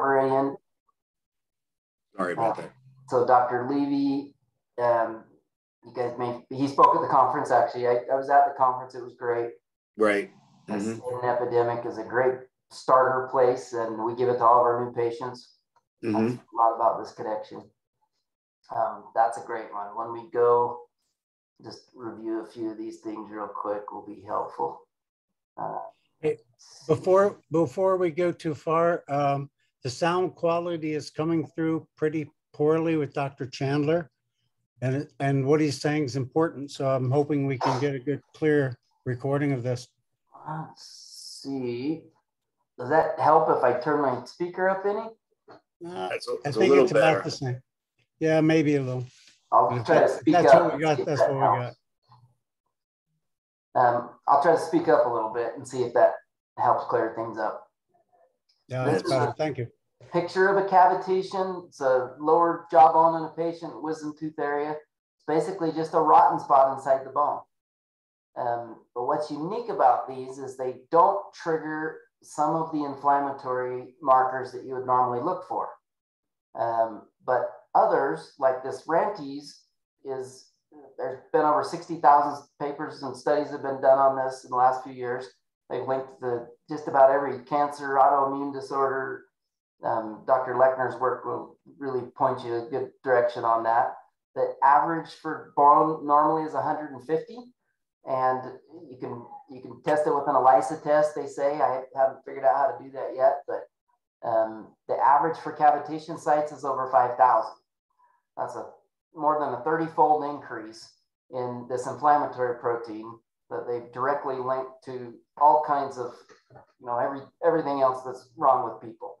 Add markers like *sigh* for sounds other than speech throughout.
meridian. Sorry about uh, that. So Dr. Levy, um, you guys may, he spoke at the conference actually. I, I was at the conference, it was great. Right. Mm-hmm. epidemic is a great starter place, and we give it to all of our new patients. Mm-hmm. A lot about this connection. Um, that's a great one. When we go, just review a few of these things real quick will be helpful. Uh, hey, before before we go too far, um, the sound quality is coming through pretty poorly with Dr. Chandler, and and what he's saying is important. So I'm hoping we can get a good, clear recording of this. Let's see. Does that help if I turn my speaker up any? Uh, it's a, it's I think it's better. about the same. Yeah, maybe a little. I'll try to speak that's up. What we got, that's what we got. Um, I'll try to speak up a little bit and see if that helps clear things up. Yeah, that's better. Thank you. Picture of a cavitation. It's a lower jawbone in a patient, wisdom tooth area. It's basically just a rotten spot inside the bone. Um, but what's unique about these is they don't trigger some of the inflammatory markers that you would normally look for. Um, but others, like this Rantes, is there's been over 60,000 papers and studies have been done on this in the last few years. They've linked the just about every cancer, autoimmune disorder. Um, Dr. Lechner's work will really point you a good direction on that. The average for bone normally is 150 and you can you can test it with an ELISA test. They say I haven't figured out how to do that yet, but um, the average for cavitation sites is over 5,000. That's a more than a 30-fold increase in this inflammatory protein that they've directly linked to all kinds of, you know, every everything else that's wrong with people.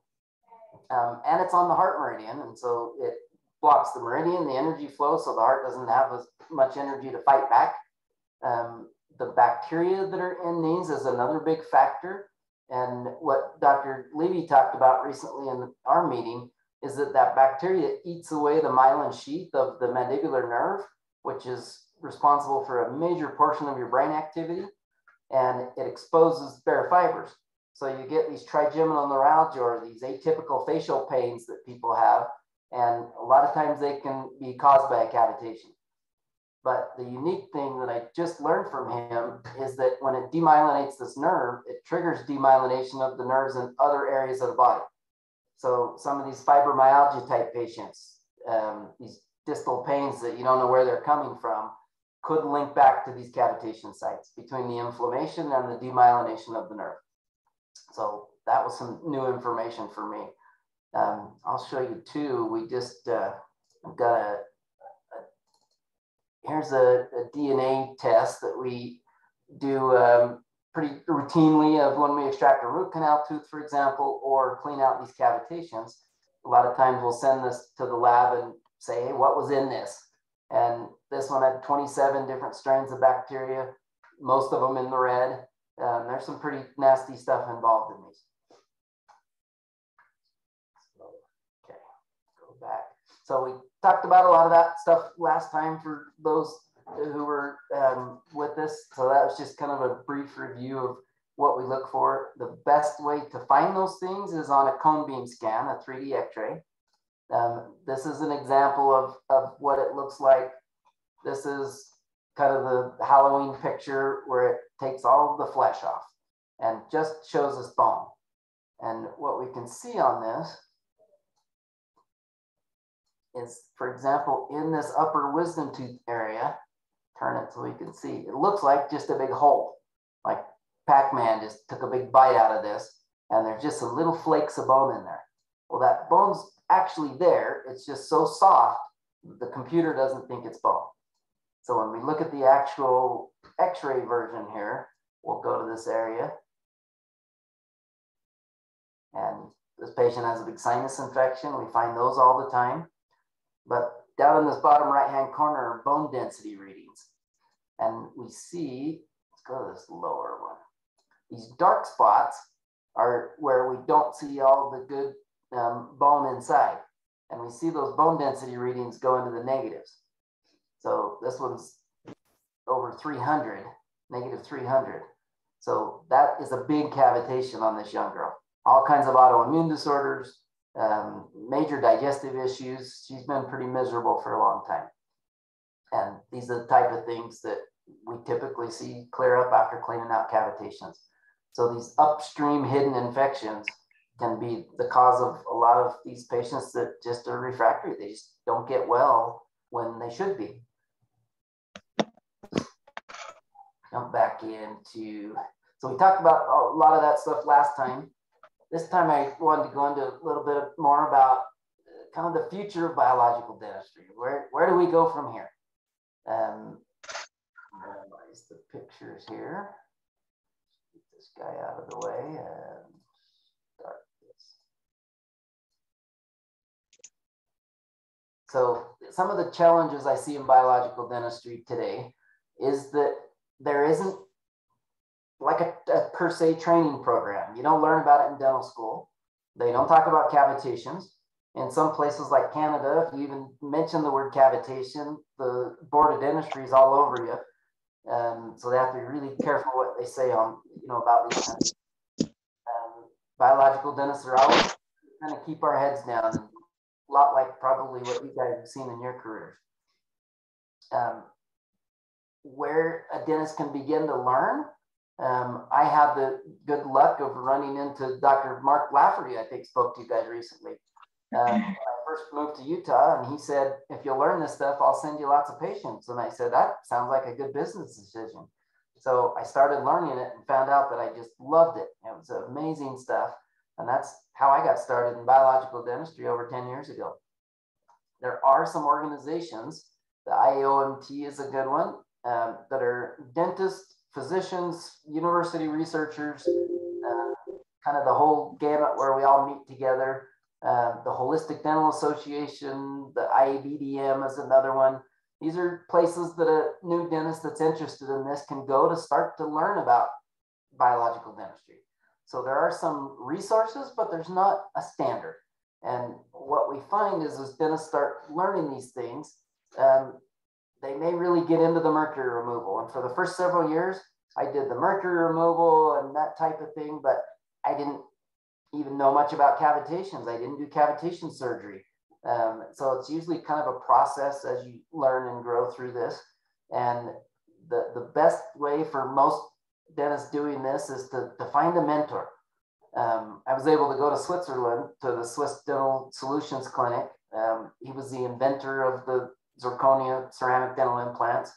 Um, and it's on the heart meridian, and so it blocks the meridian, the energy flow, so the heart doesn't have as much energy to fight back. Um, the bacteria that are in these is another big factor. And what Dr. Levy talked about recently in our meeting is that that bacteria eats away the myelin sheath of the mandibular nerve, which is responsible for a major portion of your brain activity, and it exposes bare fibers. So you get these trigeminal neuralgia or these atypical facial pains that people have, and a lot of times they can be caused by a cavitation. But the unique thing that I just learned from him is that when it demyelinates this nerve, it triggers demyelination of the nerves in other areas of the body. So some of these fibromyalgia type patients, um, these distal pains that you don't know where they're coming from, could link back to these cavitation sites between the inflammation and the demyelination of the nerve. So that was some new information for me. Um, I'll show you two. We just uh, got a, here's a, a, DNA test that we do um, pretty routinely of when we extract a root canal tooth, for example, or clean out these cavitations. A lot of times we'll send this to the lab and say, hey, what was in this? And this one had 27 different strains of bacteria, most of them in the red. Um, there's some pretty nasty stuff involved in these. okay, go back. So we talked about a lot of that stuff last time for those who were um, with us. So that was just kind of a brief review of what we look for. The best way to find those things is on a cone beam scan, a 3D x-ray. Um, this is an example of, of what it looks like. This is kind of the Halloween picture where it takes all the flesh off and just shows us bone. And what we can see on this is, for example, in this upper wisdom tooth area, turn it so we can see, it looks like just a big hole. Like Pac-Man just took a big bite out of this and there's just some little flakes of bone in there. Well, that bone's actually there. It's just so soft, the computer doesn't think it's bone. So when we look at the actual x-ray version here, we'll go to this area. And this patient has a big sinus infection. We find those all the time. But down in this bottom right-hand corner are bone density readings. And we see, let's go to this lower one. These dark spots are where we don't see all the good um, bone inside. And we see those bone density readings go into the negatives. So this one's over 300, negative 300. So that is a big cavitation on this young girl. All kinds of autoimmune disorders, um, major digestive issues. She's been pretty miserable for a long time. And these are the type of things that we typically see clear up after cleaning out cavitations. So these upstream hidden infections can be the cause of a lot of these patients that just are refractory. They just don't get well when they should be. Jump back into, so we talked about a lot of that stuff last time. This time I wanted to go into a little bit more about kind of the future of biological dentistry. Where, where do we go from here? Um, the pictures here. Get this guy out of the way and start this. So some of the challenges I see in biological dentistry today is that there isn't like a, a, per se training program. You don't learn about it in dental school. They don't talk about cavitations. In some places like Canada, if you even mention the word cavitation, the board of dentistry is all over you. Um, so they have to be really careful what they say on, you know, about these things. Um, biological dentists are always kind of keep our heads down, lot like probably what you guys have seen in your careers. Um, where a dentist can begin to learn. Um, I had the good luck of running into Dr. Mark Lafferty, I think spoke to you guys recently. Um, *clears throat* when I first moved to Utah, and he said, if you learn this stuff, I'll send you lots of patients. And I said, that sounds like a good business decision. So I started learning it and found out that I just loved it. It was amazing stuff. And that's how I got started in biological dentistry over 10 years ago. There are some organizations, the IAOMT is a good one, um, that are dentists, physicians, university researchers, uh, kind of the whole gamut where we all meet together. Uh, the Holistic Dental Association, the IABDM is another one. These are places that a new dentist that's interested in this can go to start to learn about biological dentistry. So there are some resources, but there's not a standard. And what we find is as dentists start learning these things, um, they may really get into the mercury removal. And for the first several years, I did the mercury removal and that type of thing, but I didn't even know much about cavitations. I didn't do cavitation surgery. Um, so it's usually kind of a process as you learn and grow through this. And the, the best way for most dentists doing this is to, to find a mentor. Um, I was able to go to Switzerland to the Swiss Dental Solutions Clinic. Um, he was the inventor of the zirconia ceramic dental implants.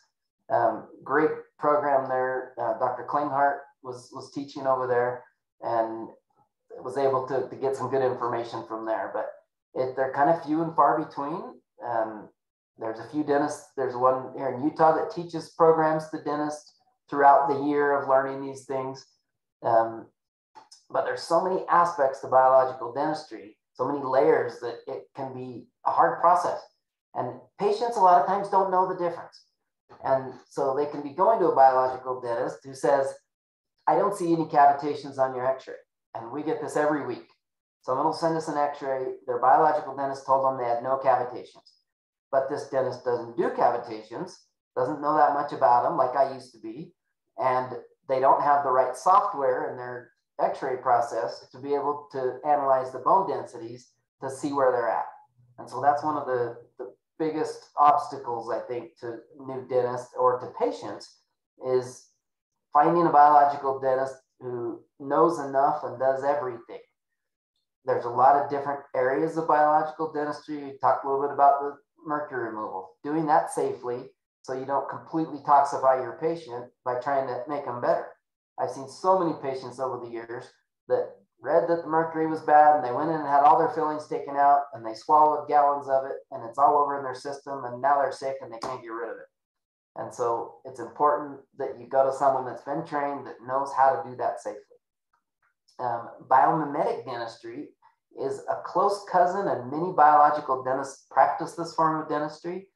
Um, great program there. Uh, Dr. Klinghardt was, was teaching over there and was able to, to get some good information from there. But it, they're kind of few and far between. Um, there's a few dentists. There's one here in Utah that teaches programs to dentists throughout the year of learning these things. Um, but there's so many aspects to biological dentistry, so many layers that it can be a hard process. And patients a lot of times don't know the difference. And so they can be going to a biological dentist who says, I don't see any cavitations on your x ray. And we get this every week. Someone will send us an x ray. Their biological dentist told them they had no cavitations. But this dentist doesn't do cavitations, doesn't know that much about them like I used to be. And they don't have the right software in their x ray process to be able to analyze the bone densities to see where they're at. And so that's one of the, the biggest obstacles, I think, to new dentists or to patients is finding a biological dentist who knows enough and does everything. There's a lot of different areas of biological dentistry. We talked a little bit about the mercury removal, doing that safely so you don't completely toxify your patient by trying to make them better. I've seen so many patients over the years that read that the mercury was bad and they went in and had all their fillings taken out and they swallowed gallons of it and it's all over in their system and now they're sick and they can't get rid of it. And so it's important that you go to someone that's been trained that knows how to do that safely. Um, biomimetic dentistry is a close cousin and many biological dentists practice this form of dentistry.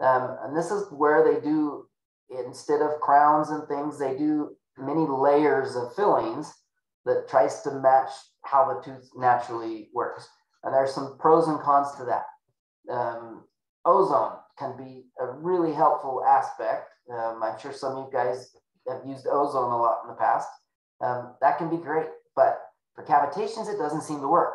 Um, and this is where they do, instead of crowns and things, they do many layers of fillings that tries to match how the tooth naturally works. And there's some pros and cons to that. Um, ozone can be a really helpful aspect. Um, I'm sure some of you guys have used ozone a lot in the past. Um, that can be great, but for cavitations, it doesn't seem to work.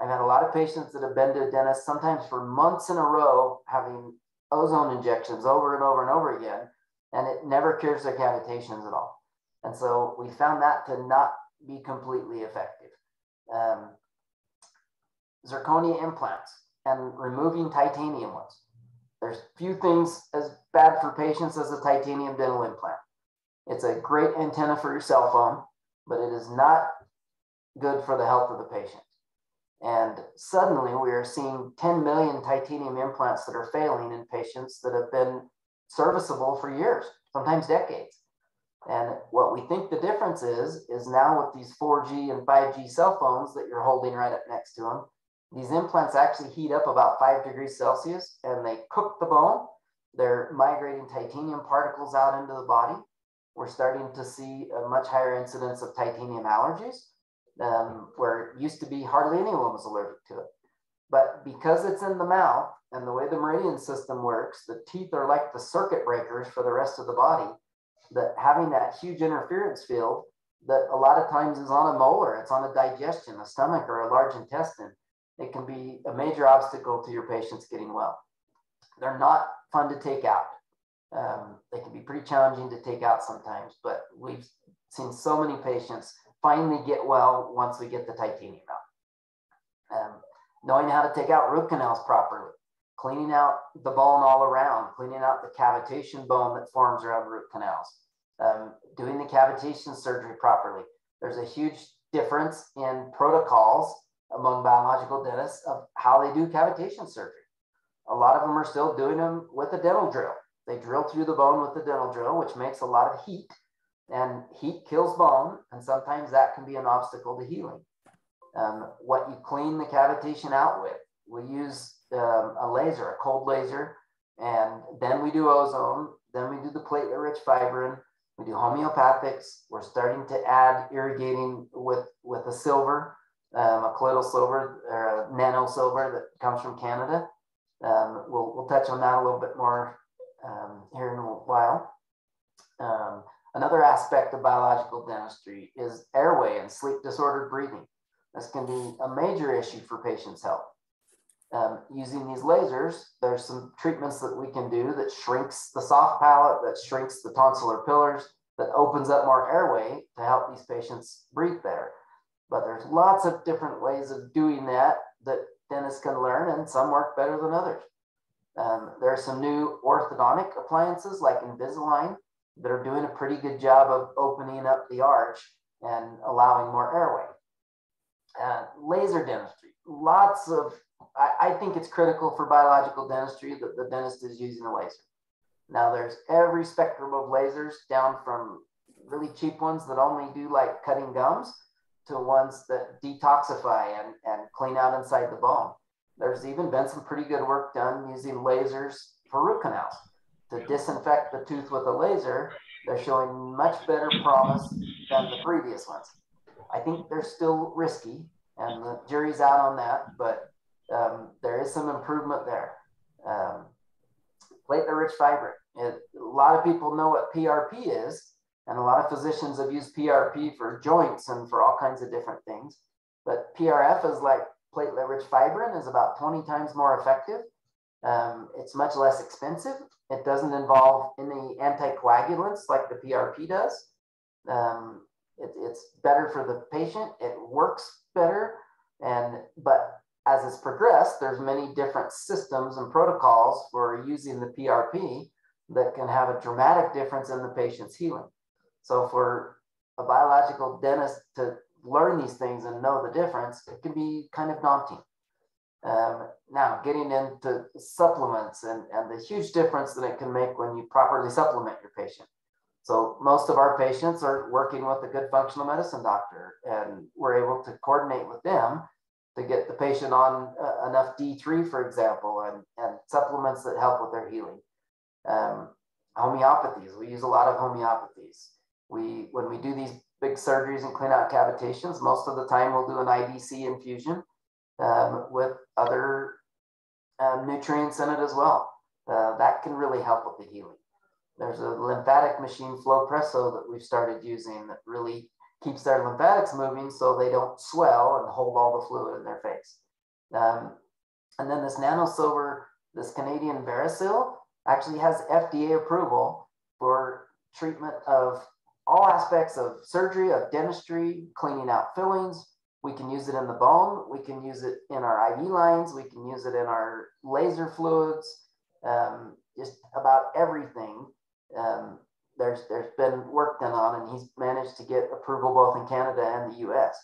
I've had a lot of patients that have been to a dentist sometimes for months in a row having ozone injections over and over and over again, and it never cures their cavitations at all. And so we found that to not be completely effective. Um, zirconia implants and removing titanium ones. There's few things as bad for patients as a titanium dental implant. It's a great antenna for your cell phone, but it is not good for the health of the patient. And suddenly we are seeing 10 million titanium implants that are failing in patients that have been serviceable for years, sometimes decades. And what we think the difference is, is now with these 4G and 5G cell phones that you're holding right up next to them, these implants actually heat up about five degrees Celsius and they cook the bone. They're migrating titanium particles out into the body. We're starting to see a much higher incidence of titanium allergies, um, where it used to be hardly anyone was allergic to it. But because it's in the mouth and the way the meridian system works, the teeth are like the circuit breakers for the rest of the body. That having that huge interference field that a lot of times is on a molar, it's on a digestion, a stomach, or a large intestine it can be a major obstacle to your patients getting well. They're not fun to take out. Um, they can be pretty challenging to take out sometimes, but we've seen so many patients finally get well once we get the titanium out. Um, knowing how to take out root canals properly, cleaning out the bone all around, cleaning out the cavitation bone that forms around root canals, um, doing the cavitation surgery properly. There's a huge difference in protocols among biological dentists of how they do cavitation surgery. A lot of them are still doing them with a dental drill. They drill through the bone with the dental drill, which makes a lot of heat, and heat kills bone, and sometimes that can be an obstacle to healing. Um, what you clean the cavitation out with, we use um, a laser, a cold laser, and then we do ozone, then we do the platelet-rich fibrin, we do homeopathics. We're starting to add irrigating with, with a silver um, a colloidal silver or a nano silver that comes from Canada. Um, we'll, we'll touch on that a little bit more um, here in a while. Another aspect of biological dentistry is airway and sleep disordered breathing. This can be a major issue for patients' health. Um, using these lasers, there's some treatments that we can do that shrinks the soft palate, that shrinks the tonsillar pillars, that opens up more airway to help these patients breathe better. But there's lots of different ways of doing that that dentists can learn, and some work better than others. Um, there are some new orthodontic appliances like Invisalign that are doing a pretty good job of opening up the arch and allowing more airway. Uh, laser dentistry, lots of, I, I think it's critical for biological dentistry that the dentist is using a laser. Now there's every spectrum of lasers down from really cheap ones that only do like cutting gums to ones that detoxify and, and clean out inside the bone. There's even been some pretty good work done using lasers for root canals to disinfect the tooth with a laser. They're showing much better promise than the previous ones. I think they're still risky, and the jury's out on that, but um, there is some improvement there. Um, platelet-rich fibrin. It, a lot of people know what PRP is, and a lot of physicians have used PRP for joints and for all kinds of different things. But PRF is like platelet rich fibrin is about 20 times more effective. Um, it's much less expensive. It doesn't involve any anticoagulants like the PRP does. Um, it, it's better for the patient. It works better. And but as it's progressed, there's many different systems and protocols for using the PRP that can have a dramatic difference in the patient's healing. So for a biological dentist to learn these things and know the difference, it can be kind of daunting. Um, now, getting into supplements and, and the huge difference that it can make when you properly supplement your patient. So most of our patients are working with a good functional medicine doctor, and we're able to coordinate with them to get the patient on uh, enough D3, for example, and, and supplements that help with their healing. Um, homeopathies, we use a lot of homeopathies. We, when we do these big surgeries and clean out cavitations, most of the time we'll do an IVC infusion um, with other um, nutrients in it as well. Uh, that can really help with the healing. There's a lymphatic machine, Flowpresso, that we've started using that really keeps their lymphatics moving so they don't swell and hold all the fluid in their face. Um, and then this nano silver, this Canadian Verisil, actually has FDA approval for treatment of all aspects of surgery, of dentistry, cleaning out fillings. We can use it in the bone. We can use it in our IV lines. We can use it in our laser fluids. Um, just about everything. Um, there's there's been work done on, and he's managed to get approval both in Canada and the U.S.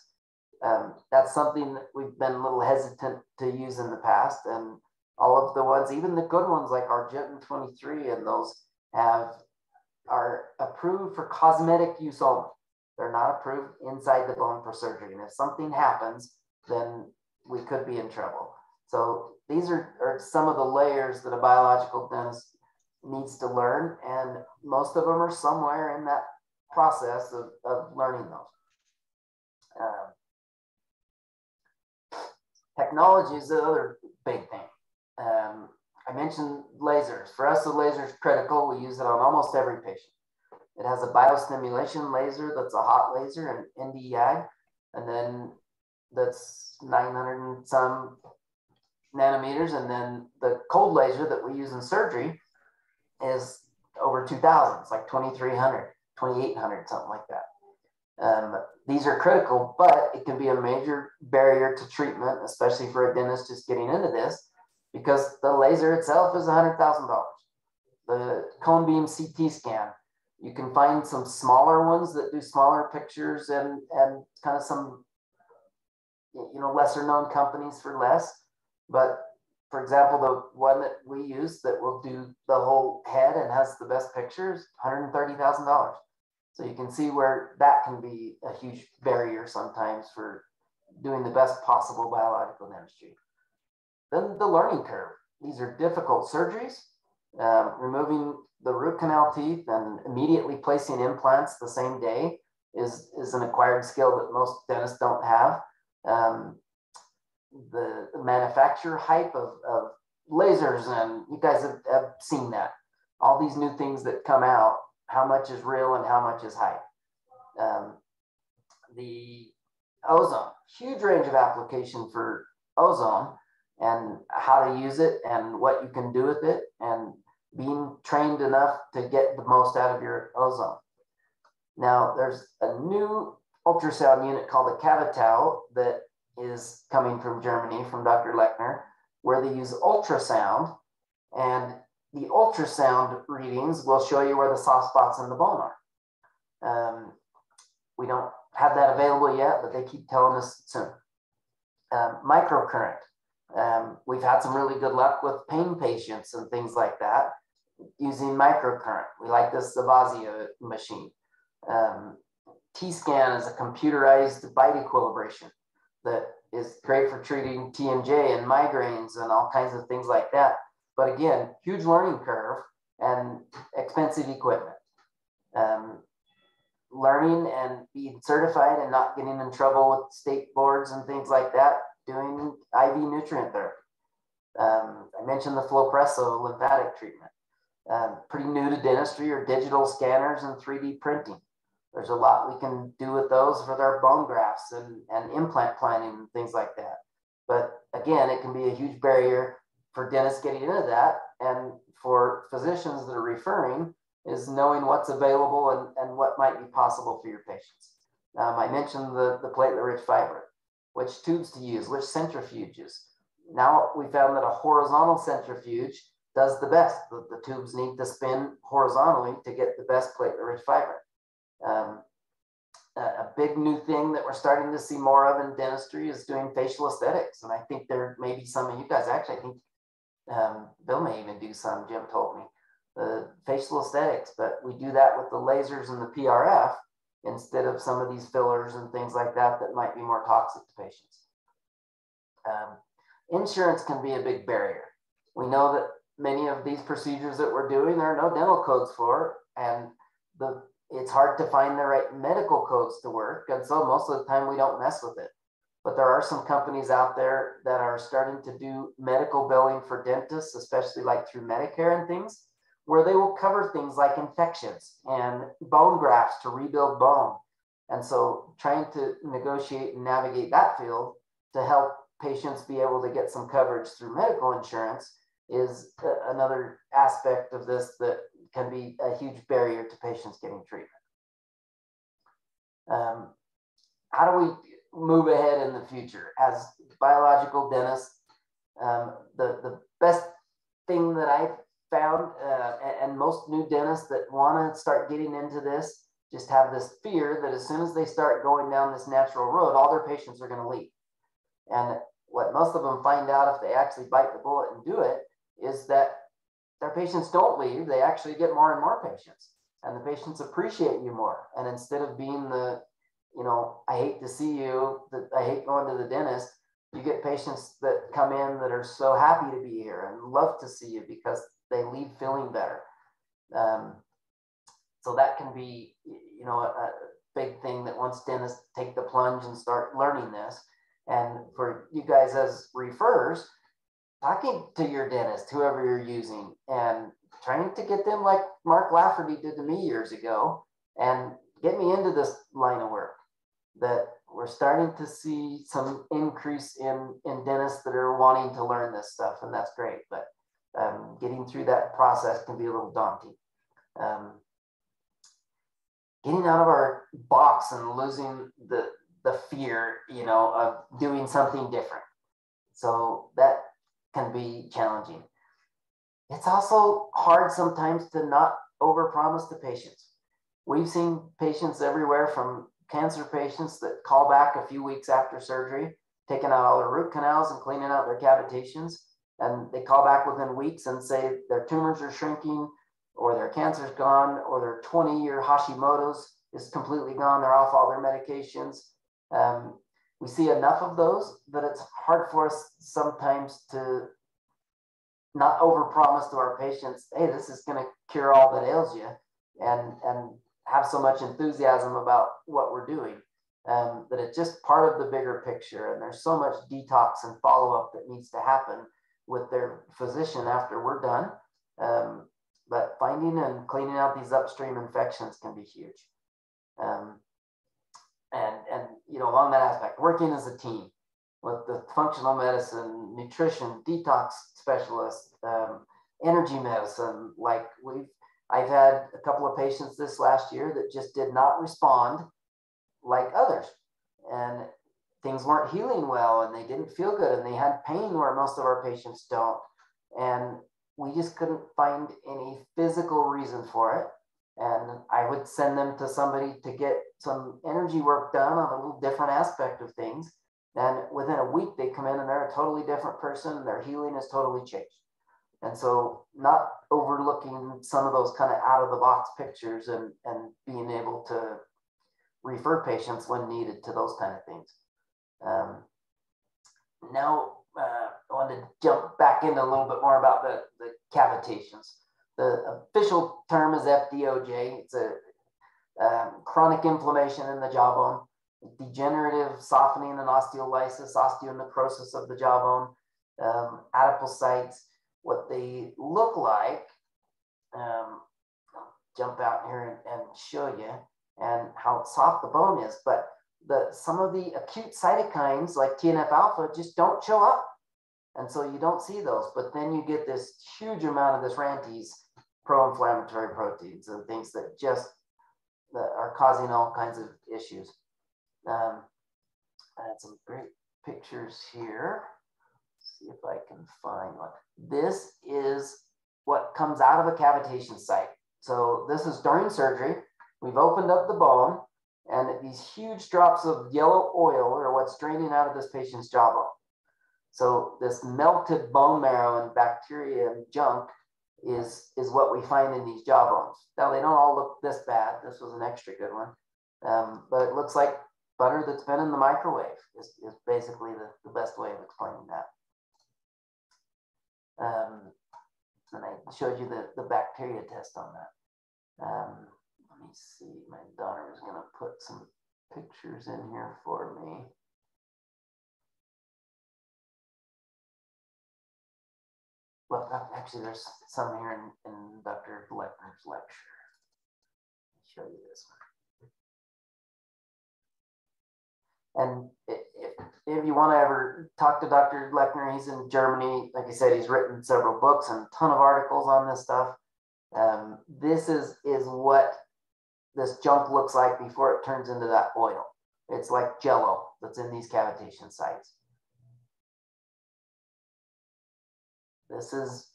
Um, that's something that we've been a little hesitant to use in the past, and all of the ones, even the good ones like Argentyn 23 and those have are approved for cosmetic use only. They're not approved inside the bone for surgery. And if something happens, then we could be in trouble. So these are, are some of the layers that a biological dentist needs to learn. And most of them are somewhere in that process of, of learning those. Um, technology is the other big thing. Um, I mentioned lasers. For us, the laser is critical. We use it on almost every patient. It has a biostimulation laser that's a hot laser, an Nd:YAG, and then that's 900 and some nanometers. And then the cold laser that we use in surgery is over 2000. It's like 2300, 2800, something like that. Um, these are critical, but it can be a major barrier to treatment, especially for a dentist just getting into this because the laser itself is $100,000. The cone beam CT scan, you can find some smaller ones that do smaller pictures and, and kind of some, you know, lesser known companies for less. But for example, the one that we use that will do the whole head and has the best pictures, $130,000. So you can see where that can be a huge barrier sometimes for doing the best possible biological dentistry. Then the learning curve. These are difficult surgeries. Uh, removing the root canal teeth and immediately placing implants the same day is, is an acquired skill that most dentists don't have. Um, the manufacturer hype of, of lasers, and you guys have, have seen that. All these new things that come out, how much is real and how much is hype. Um, the ozone, huge range of application for ozone and how to use it and what you can do with it and being trained enough to get the most out of your ozone. Now, there's a new ultrasound unit called a CaviTau that is coming from Germany from Dr. Lechner, where they use ultrasound and the ultrasound readings will show you where the soft spots in the bone are. Um, we don't have that available yet, but they keep telling us soon. Um, microcurrent. Um, we've had some really good luck with pain patients and things like that using microcurrent. We like this Avazzia machine. Um, T-scan is a computerized bite equilibration that is great for treating TMJ and migraines and all kinds of things like that. But again, huge learning curve and expensive equipment. Um, learning and being certified and not getting in trouble with state boards and things like that doing IV nutrient therapy. Um, I mentioned the Flowpresso lymphatic treatment. Um, pretty new to dentistry or digital scanners and 3D printing. There's a lot we can do with those for our bone grafts and, and implant planning and things like that. But again, it can be a huge barrier for dentists getting into that. And for physicians that are referring, is knowing what's available and, and what might be possible for your patients. Um, I mentioned the, the platelet rich fibrin which tubes to use, which centrifuges. Now we found that a horizontal centrifuge does the best. The, the tubes need to spin horizontally to get the best platelet-rich fibrin. Um, a, a big new thing that we're starting to see more of in dentistry is doing facial aesthetics. And I think there may be some of you guys, actually, I think um, Bill may even do some, Jim told me, the facial aesthetics, but we do that with the lasers and the PRF instead of some of these fillers and things like that that might be more toxic to patients. Um, insurance can be a big barrier. We know that many of these procedures that we're doing, there are no dental codes for, and the it's hard to find the right medical codes to work. And so most of the time we don't mess with it. But there are some companies out there that are starting to do medical billing for dentists, especially like through Medicare and things where they will cover things like infections and bone grafts to rebuild bone. And so trying to negotiate and navigate that field to help patients be able to get some coverage through medical insurance is another aspect of this that can be a huge barrier to patients getting treatment. Um, how do we move ahead in the future as biological dentists? Um, the, the best thing that I found, uh, and most new dentists that want to start getting into this just have this fear that as soon as they start going down this natural road, all their patients are going to leave. And what most of them find out if they actually bite the bullet and do it is that their patients don't leave, they actually get more and more patients. And the patients appreciate you more. And instead of being the, you know, I hate to see you, that I hate going to the dentist, you get patients that come in that are so happy to be here and love to see you because they leave feeling better. Um, so that can be, you know, a, a big thing that once dentists take the plunge and start learning this, and for you guys as refers, talking to your dentist, whoever you're using, and trying to get them like Mark Lafferty did to me years ago, and get me into this line of work. That we're starting to see some increase in in dentists that are wanting to learn this stuff, and that's great. But um, getting through that process can be a little daunting. Um, getting out of our box and losing the the fear, you know, of doing something different. So that can be challenging. It's also hard sometimes to not overpromise to patients. We've seen patients everywhere from cancer patients that call back a few weeks after surgery, taking out all their root canals and cleaning out their cavitations. And they call back within weeks and say their tumors are shrinking, or their cancer's gone, or their 20 year Hashimoto's is completely gone. They're off all their medications. Um, we see enough of those that it's hard for us sometimes to not overpromise to our patients, hey, this is going to cure all that ails you, and and have so much enthusiasm about what we're doing. Um, that it's just part of the bigger picture, and there's so much detox and follow up that needs to happen with their physician after we're done. Um, but finding and cleaning out these upstream infections can be huge. Um, and and you know along that aspect, working as a team with the functional medicine, nutrition, detox specialists, um, energy medicine. Like we've, I've had a couple of patients this last year that just did not respond like others, and things weren't healing well, and they didn't feel good, and they had pain where most of our patients don't, and we just couldn't find any physical reason for it and I would send them to somebody to get some energy work done on a little different aspect of things. And within a week, they come in and they're a totally different person, their healing is totally changed. And so, not overlooking some of those kind of out of the box pictures and, and being able to refer patients when needed to those kind of things. Um, now, uh, I want to jump back in a little bit more about the, the cavitations. The official term is FDOJ. It's a um, chronic inflammation in the jawbone, degenerative softening and osteolysis, osteonecrosis of the jawbone, um, adipocytes. What they look like, um, jump out here and, and show you, and how soft the bone is. But the some of the acute cytokines like TNF alpha just don't show up. And so you don't see those, but then you get this huge amount of this RANTES pro-inflammatory proteins and things that just that are causing all kinds of issues. Um, I had some great pictures here. Let's see if I can find one. This is what comes out of a cavitation site. So this is during surgery. We've opened up the bone and these huge drops of yellow oil are what's draining out of this patient's jawbone. So this melted bone marrow and bacteria and junk is is what we find in these jawbones. Now they don't all look this bad. This was an extra good one, um, but it looks like butter that's been in the microwave. Is, is basically the, the best way of explaining that. Um, and I showed you the, the bacteria test on that. Um, let me see. My daughter is going to put some pictures in here for me. well, actually, there's some here in, in Dr. Lechner's lecture. I'll show you this one. And if, if you want to ever talk to Dr. Lechner, he's in Germany. Like I said, he's written several books and a ton of articles on this stuff. Um, this is is what this junk looks like before it turns into that oil. It's like jello that's in these cavitation sites. This is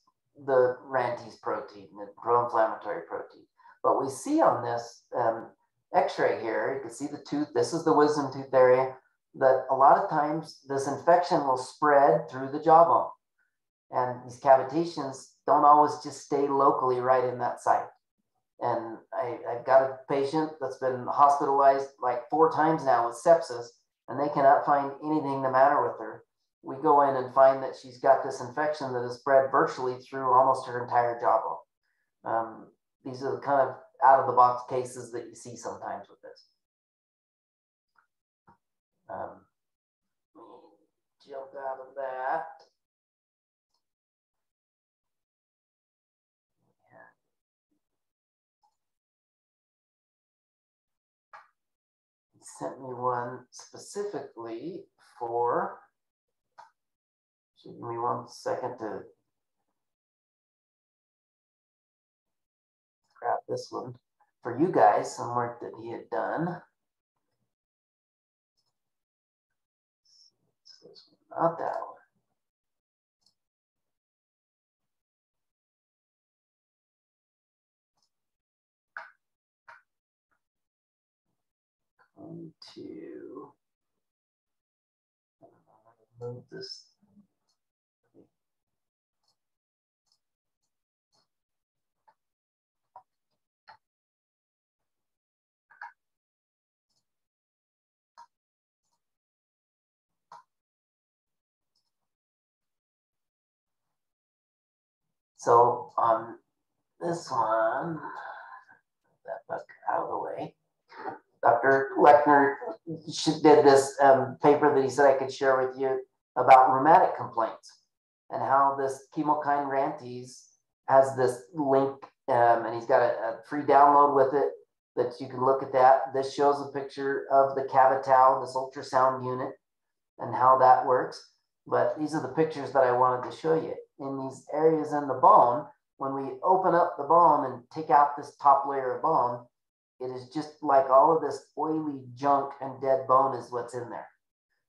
the Rantes protein, the pro-inflammatory protein. But we see on this um, x-ray here, you can see the tooth, this is the wisdom tooth area, that a lot of times this infection will spread through the jawbone. And these cavitations don't always just stay locally right in that site. And I, have got a patient that's been hospitalized like four times now with sepsis, and they cannot find anything the matter with her. We go in and find that she's got this infection that has spread virtually through almost her entire jawbone. Um, these are the kind of out of the box cases that you see sometimes with this. Um, jump out of that. Sent me one specifically for, so give me one second to grab this one for you guys, some work that he had done. Not that one. Going to uh, move this So on this one, that book out of the way. Dr. Lechner did this um, paper that he said I could share with you about rheumatic complaints and how this chemokine rantes has this link um, and he's got a, a, free download with it that you can look at that. This shows a picture of the CaviTau, this ultrasound unit and how that works. But these are the pictures that I wanted to show you in these areas in the bone, when we open up the bone and take out this top layer of bone, it is just like all of this oily junk and dead bone is what's in there.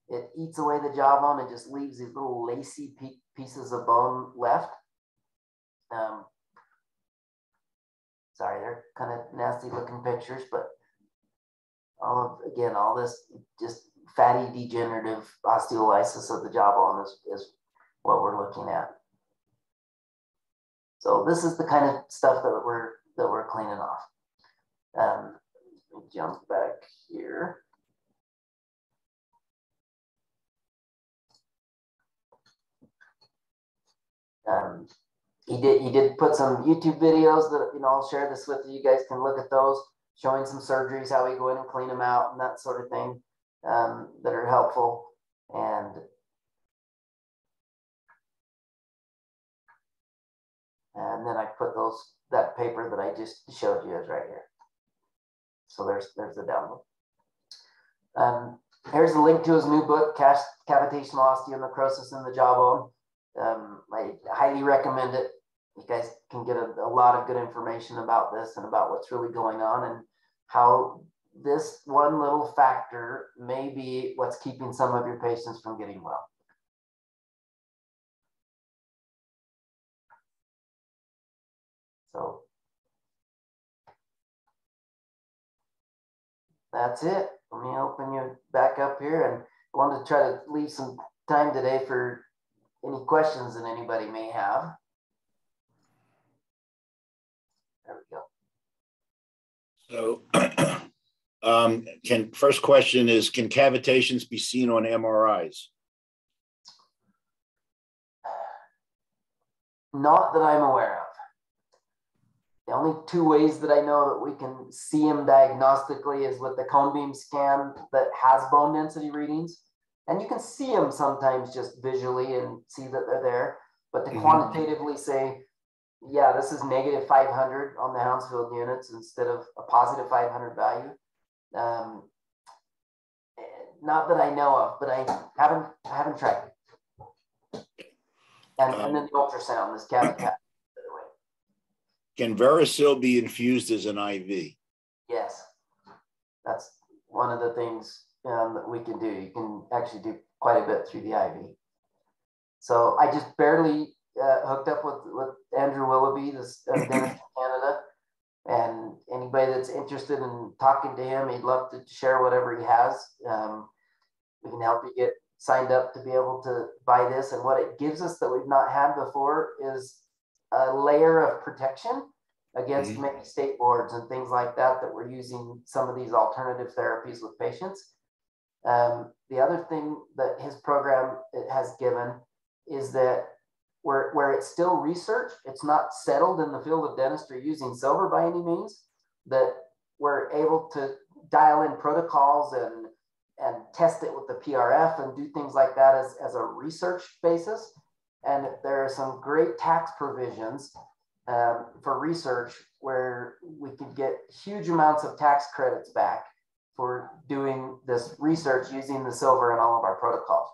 It eats away the jawbone and just leaves these little lacy pieces of bone left. Um, sorry, they're kind of nasty looking pictures, but all of, again, all this just fatty degenerative osteolysis of the jawbone is, is what we're looking at. So this is the kind of stuff that we're that we're cleaning off. Um, jump back here. Um, he did he did put some YouTube videos that you know I'll share this with you. You guys can look at those, showing some surgeries, how we go in and clean them out, and that sort of thing um, that are helpful. And And then I put those, that paper that I just showed you is right here. So there's, there's the download. Um, here's the link to his new book, Cavitational Osteonecrosis in the Jawbone. Um, I highly recommend it. You guys can get a, a lot of good information about this and about what's really going on and how this one little factor may be what's keeping some of your patients from getting well. So that's it. Let me open you back up here and I wanted to try to leave some time today for any questions that anybody may have. There we go. So *clears throat* um, can first question is, can cavitations be seen on MRIs? Not that I'm aware of. The only two ways that I know that we can see them diagnostically is with the cone beam scan that has bone density readings. And you can see them sometimes just visually and see that they're there. But to mm-hmm. quantitatively say, yeah, this is negative 500 on the Hounsfield units instead of a positive 500 value, um, not that I know of, but I haven't I haven't tried it. And, and then the ultrasound, this cavity patch, by the way. Can Verisil be infused as an IV? Yes, that's one of the things um, that we can do. You can actually do quite a bit through the IV. So I just barely uh, hooked up with, with Andrew Willoughby, this uh, dentist *coughs* in Canada. And anybody that's interested in talking to him, he'd love to share whatever he has. Um, we can help you get signed up to be able to buy this. And what it gives us that we've not had before is a layer of protection against mm-hmm. many state boards and things like that that we're using some of these alternative therapies with patients. Um, the other thing that his program has given is that where, where it's still research, it's not settled in the field of dentistry using silver by any means, that we're able to dial in protocols and, and test it with the PRF and do things like that as, as a research basis. And there are some great tax provisions um, for research where we could get huge amounts of tax credits back for doing this research using the silver in all of our protocols.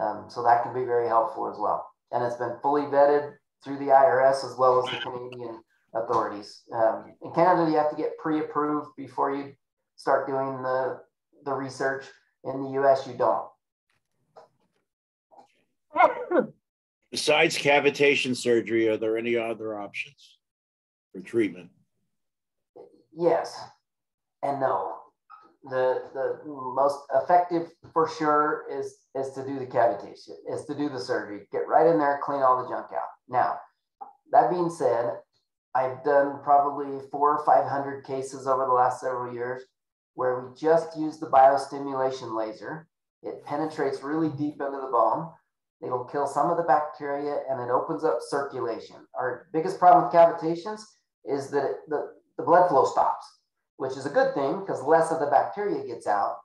Um, so that can be very helpful as well. And it's been fully vetted through the IRS as well as the Canadian authorities. Um, in Canada, you have to get pre-approved before you start doing the, the research. In the US, you don't. Besides cavitation surgery, are there any other options for treatment? Yes and no. The, the most effective for sure is, is to do the cavitation, is to do the surgery, get right in there, clean all the junk out. Now, that being said, I've done probably four or 500 cases over the last several years where we just use the biostimulation laser. It penetrates really deep into the bone It'll kill some of the bacteria and it opens up circulation. Our biggest problem with cavitations is that it, the, the blood flow stops, which is a good thing because less of the bacteria gets out.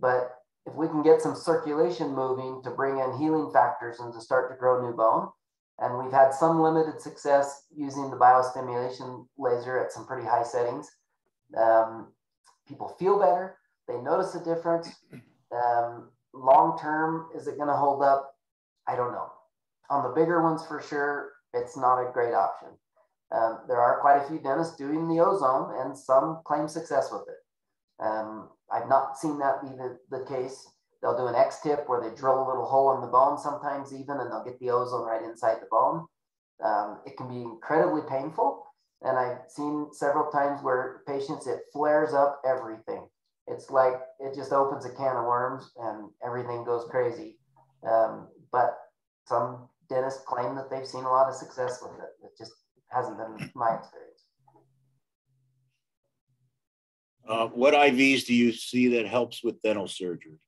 But if we can get some circulation moving to bring in healing factors and to start to grow new bone, and we've had some limited success using the biostimulation laser at some pretty high settings. Um, people feel better, they notice a difference. *clears throat* Um, long term, is it going to hold up? I don't know. On the bigger ones, for sure, it's not a great option. Um, there are quite a few dentists doing the ozone, and some claim success with it. Um, I've not seen that be the, the case. They'll do an X tip where they drill a little hole in the bone, sometimes even, and they'll get the ozone right inside the bone. Um, it can be incredibly painful. And I've seen several times where patients, it flares up everything. It's like it just opens a can of worms and everything goes crazy. Um, but some dentists claim that they've seen a lot of success with it. It just hasn't been my experience. Uh, what IVs do you see that helps with dental surgery?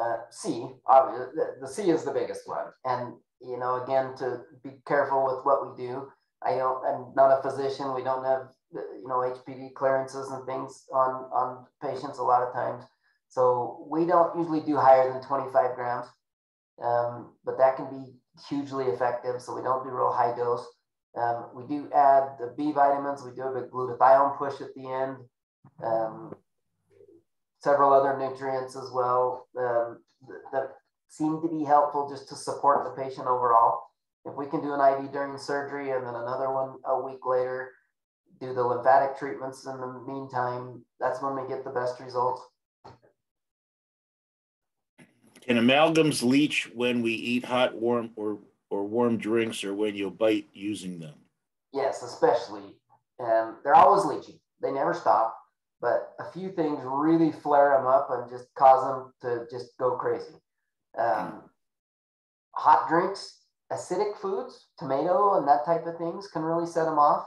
Uh, C, obviously, the, the C is the biggest one. And, you know, again, to be careful with what we do. I don't, I'm not a physician. We don't have, you know, HPD clearances and things on, on patients a lot of times. So we don't usually do higher than 25 grams um, but that can be hugely effective. So we don't do real high dose. Um, we do add the B vitamins. We do a glutathione push at the end. Um, several other nutrients as well um, that seem to be helpful just to support the patient overall. If we can do an IV during surgery and then another one a week later, do the lymphatic treatments in the meantime, that's when we get the best results. Can amalgams leach when we eat hot, warm, or or warm drinks, or when you bite using them? Yes, especially. And they're always leaching. They never stop. But a few things really flare them up and just cause them to just go crazy. Um, hot drinks, acidic foods, tomato, and that type of things can really set them off.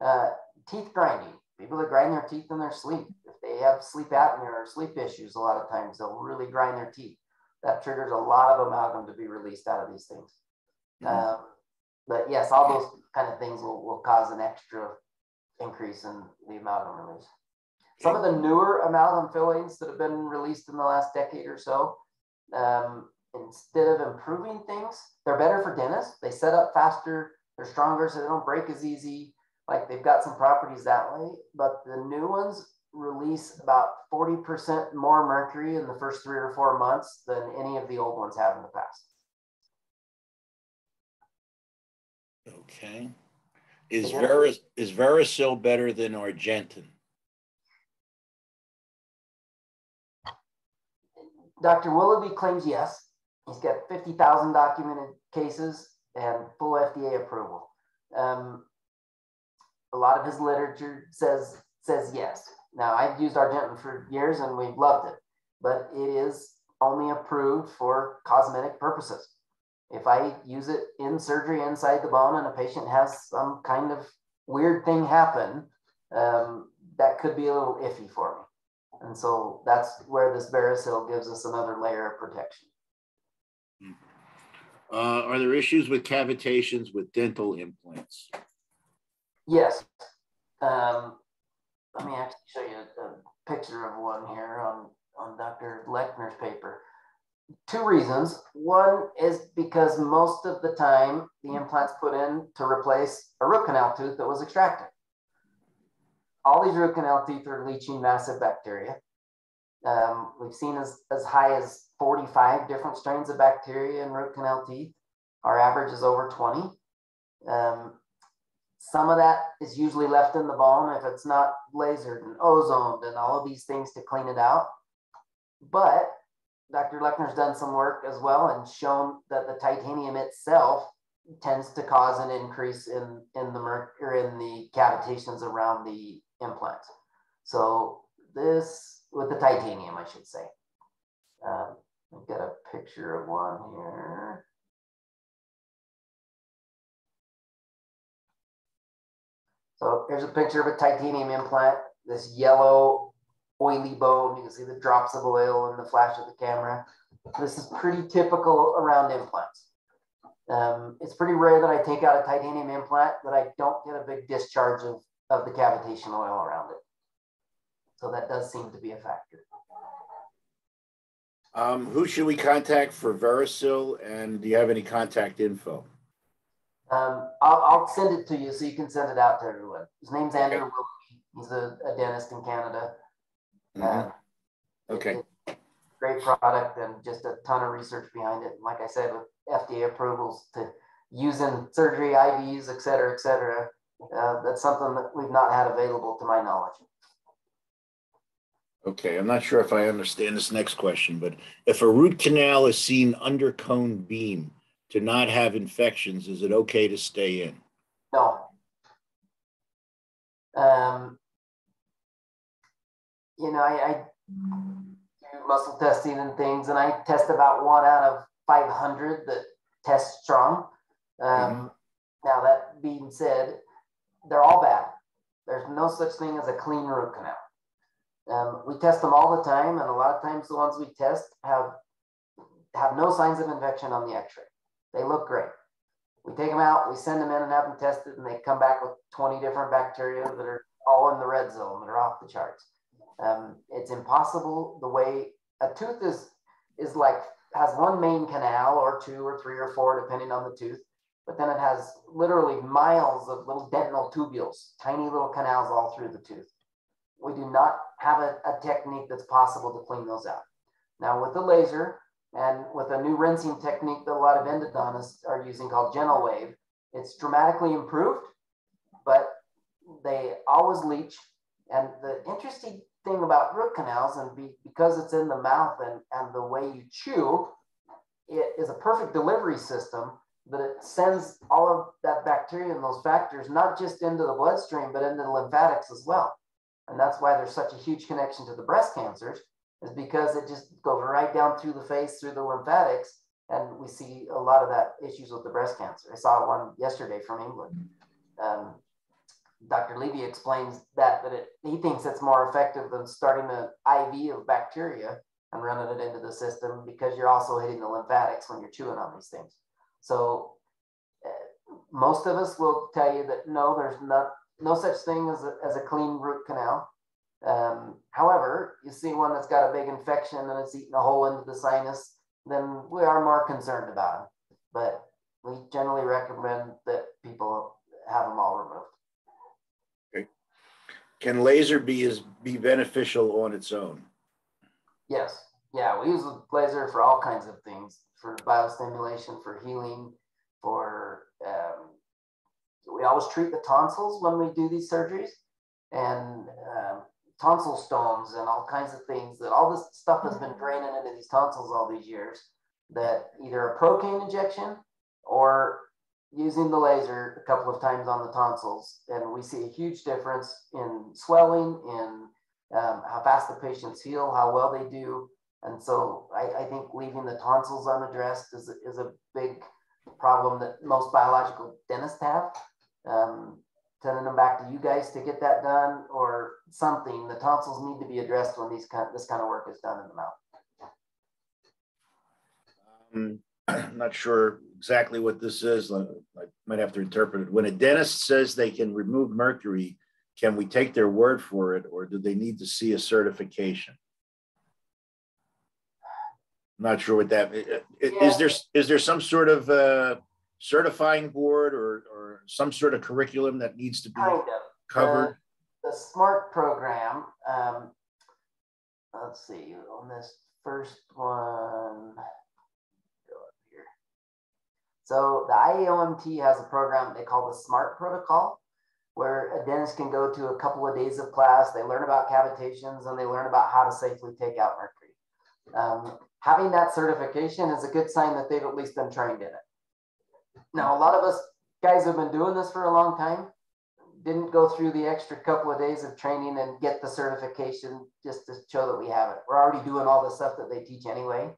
Uh, teeth grinding. People that grind their teeth in their sleep. If they have sleep apnea or sleep issues, a lot of times they'll really grind their teeth that triggers a lot of amalgam to be released out of these things. Mm-hmm. Um, but yes, all those kind of things will, will cause an extra increase in the amalgam release. Some of the newer amalgam fillings that have been released in the last decade or so, um, instead of improving things, they're better for dentists. They set up faster, they're stronger, so they don't break as easy. Like they've got some properties that way. But the new ones release about 40% more mercury in the first three or four months than any of the old ones have in the past. Okay. Is Veris is Verisil better than Argentyn? Dr. Willoughby claims yes. He's got 50,000 documented cases and full FDA approval. Um, a lot of his literature says says yes. Now I've used Argentyn for years and we've loved it, but it is only approved for cosmetic purposes. If I use it in surgery inside the bone and a patient has some kind of weird thing happen, um, that could be a little iffy for me. And so that's where this Verisil gives us another layer of protection. Uh, are there issues with cavitations with dental implants? Yes. Um, let me actually show you a, picture of one here on, on Dr. Lechner's paper. Two reasons. One is because most of the time the implant's put in to replace a root canal tooth that was extracted. All these root canal teeth are leaching massive bacteria. Um, we've seen as, as high as 45 different strains of bacteria in root canal teeth. Our average is over 20. Um, some of that is usually left in the bone if it's not lasered and ozoned and all of these things to clean it out. But Dr. Lechner's done some work as well and shown that the titanium itself tends to cause an increase in, in the mercury in the cavitations around the implant. So this with the titanium, I should say. Um, I've got a picture of one here. So here's a picture of a titanium implant, this yellow oily bone. You can see the drops of oil in the flash of the camera. This is pretty typical around implants. Um, it's pretty rare that I take out a titanium implant that I don't get a big discharge of, of the cavitation oil around it. So that does seem to be a factor. Um, who should we contact for Verisil and do you have any contact info? Um, I'll, I'll, send it to you so you can send it out to everyone. His name's Andrew okay. He's a, a, dentist in Canada. Mm -hmm. uh, okay. Great product and just a ton of research behind it. And like I said, with FDA approvals to use in surgery, IVs, et cetera, et cetera, uh, that's something that we've not had available to my knowledge. Okay, I'm not sure if I understand this next question, but if a root canal is seen under cone beam, to not have infections, is it okay to stay in? No. Um, you know, I, I do muscle testing and things, and I test about one out of 500 that test strong. Um, mm-hmm. Now, that being said, they're all bad. There's no such thing as a clean root canal. Um, we test them all the time, and a lot of times the ones we test have have no signs of infection on the X-ray. They look great. We take them out, we send them in and have them tested, and they come back with 20 different bacteria that are all in the red zone that are off the charts. Um, it's impossible the way a tooth is is like has one main canal or two or three or four depending on the tooth, but then it has literally miles of little dentinal tubules, tiny little canals all through the tooth. We do not have a, a technique that's possible to clean those out. Now with the laser, and with a new rinsing technique that a lot of endodontists are using called GentleWave, it's dramatically improved, but they always leach. And the interesting thing about root canals, and be, because it's in the mouth and, and the way you chew, it is a perfect delivery system that it sends all of that bacteria and those factors not just into the bloodstream, but into the lymphatics as well. And that's why there's such a huge connection to the breast cancers is because it just goes right down through the face, through the lymphatics. And we see a lot of that issues with the breast cancer. I saw one yesterday from England. Um, Dr. Levy explains that, that it, he thinks it's more effective than starting an IV of bacteria and running it into the system because you're also hitting the lymphatics when you're chewing on these things. So uh, most of us will tell you that no, there's not no such thing as a, as a clean root canal. Um, however, you see one that's got a big infection and it's eating a hole into the sinus, then we are more concerned about it. But we generally recommend that people have them all removed. Okay. can laser be is be beneficial on its own? Yes. Yeah, we use laser for all kinds of things, for biostimulation, for healing, for um, we always treat the tonsils when we do these surgeries, and tonsil stones and all kinds of things. That all this stuff has been draining into these tonsils all these years. That either a procaine injection or using the laser a couple of times on the tonsils, and we see a huge difference in swelling, in um, how fast the patients heal, how well they do. And so I, I think leaving the tonsils unaddressed is, is a big problem that most biological dentists have. Um, sending them back to you guys to get that done or something. The tonsils need to be addressed when these kind, this kind of work is done in the mouth. Um, I'm *clears throat* not sure exactly what this is. I might have to interpret it. When a dentist says they can remove mercury, can we take their word for it or do they need to see a certification? I'm not sure what that is. Yeah. there is there some sort of uh, certifying board or, or some sort of curriculum that needs to be covered? The, the SMART program, um, let's see, on this first one, here. so the IAOMT has a program they call the SMART protocol, where a dentist can go to a couple of days of class. They learn about cavitations and they learn about how to safely take out mercury. Um, having that certification is a good sign that they've at least been trained in it. Now, a lot of us guys have been doing this for a long time, didn't go through the extra couple of days of training and get the certification just to show that we have it. We're already doing all the stuff that they teach anyway.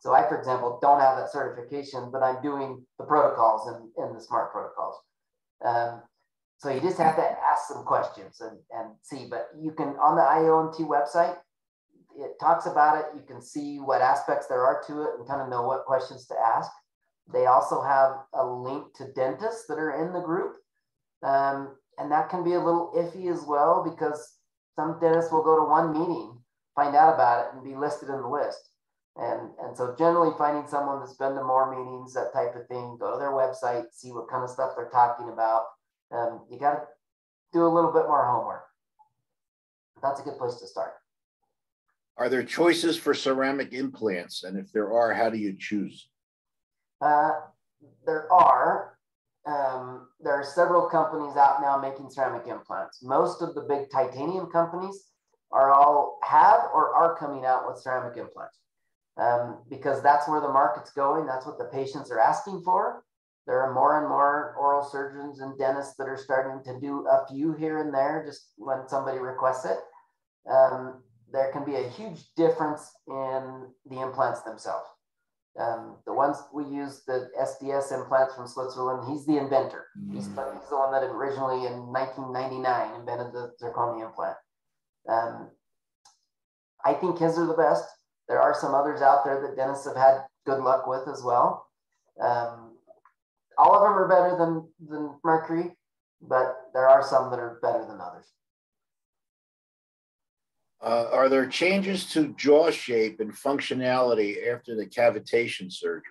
So I, for example, don't have that certification, but I'm doing the protocols and in the smart protocols. Um, so you just have to ask some questions and, and see, but you can, on the IAOMT website, it talks about it. You can see what aspects there are to it and kind of know what questions to ask. They also have a link to dentists that are in the group. Um, and that can be a little iffy as well because some dentists will go to one meeting, find out about it, and be listed in the list. And, and so generally finding someone that's been to more meetings, that type of thing, go to their website, see what kind of stuff they're talking about. Um, you got to do a little bit more homework. That's a good place to start. Are there choices for ceramic implants? And if there are, how do you choose? There are. Um, there are several companies out now making ceramic implants. Most of the big titanium companies are all have or are coming out with ceramic implants um, because that's where the market's going. That's what the patients are asking for. There are more and more oral surgeons and dentists that are starting to do a few here and there just when somebody requests it. Um, there can be a huge difference in the implants themselves. Um, the ones we use, the SDS implants from Switzerland, he's the inventor. Mm. He's, the, he's, the, one that originally in 1999 invented the zirconia implant. Um, I think his are the best. There are some others out there that dentists have had good luck with as well. Um, all of them are better than, than mercury, but there are some that are better than others. Uh, are there changes to jaw shape and functionality after the cavitation surgery?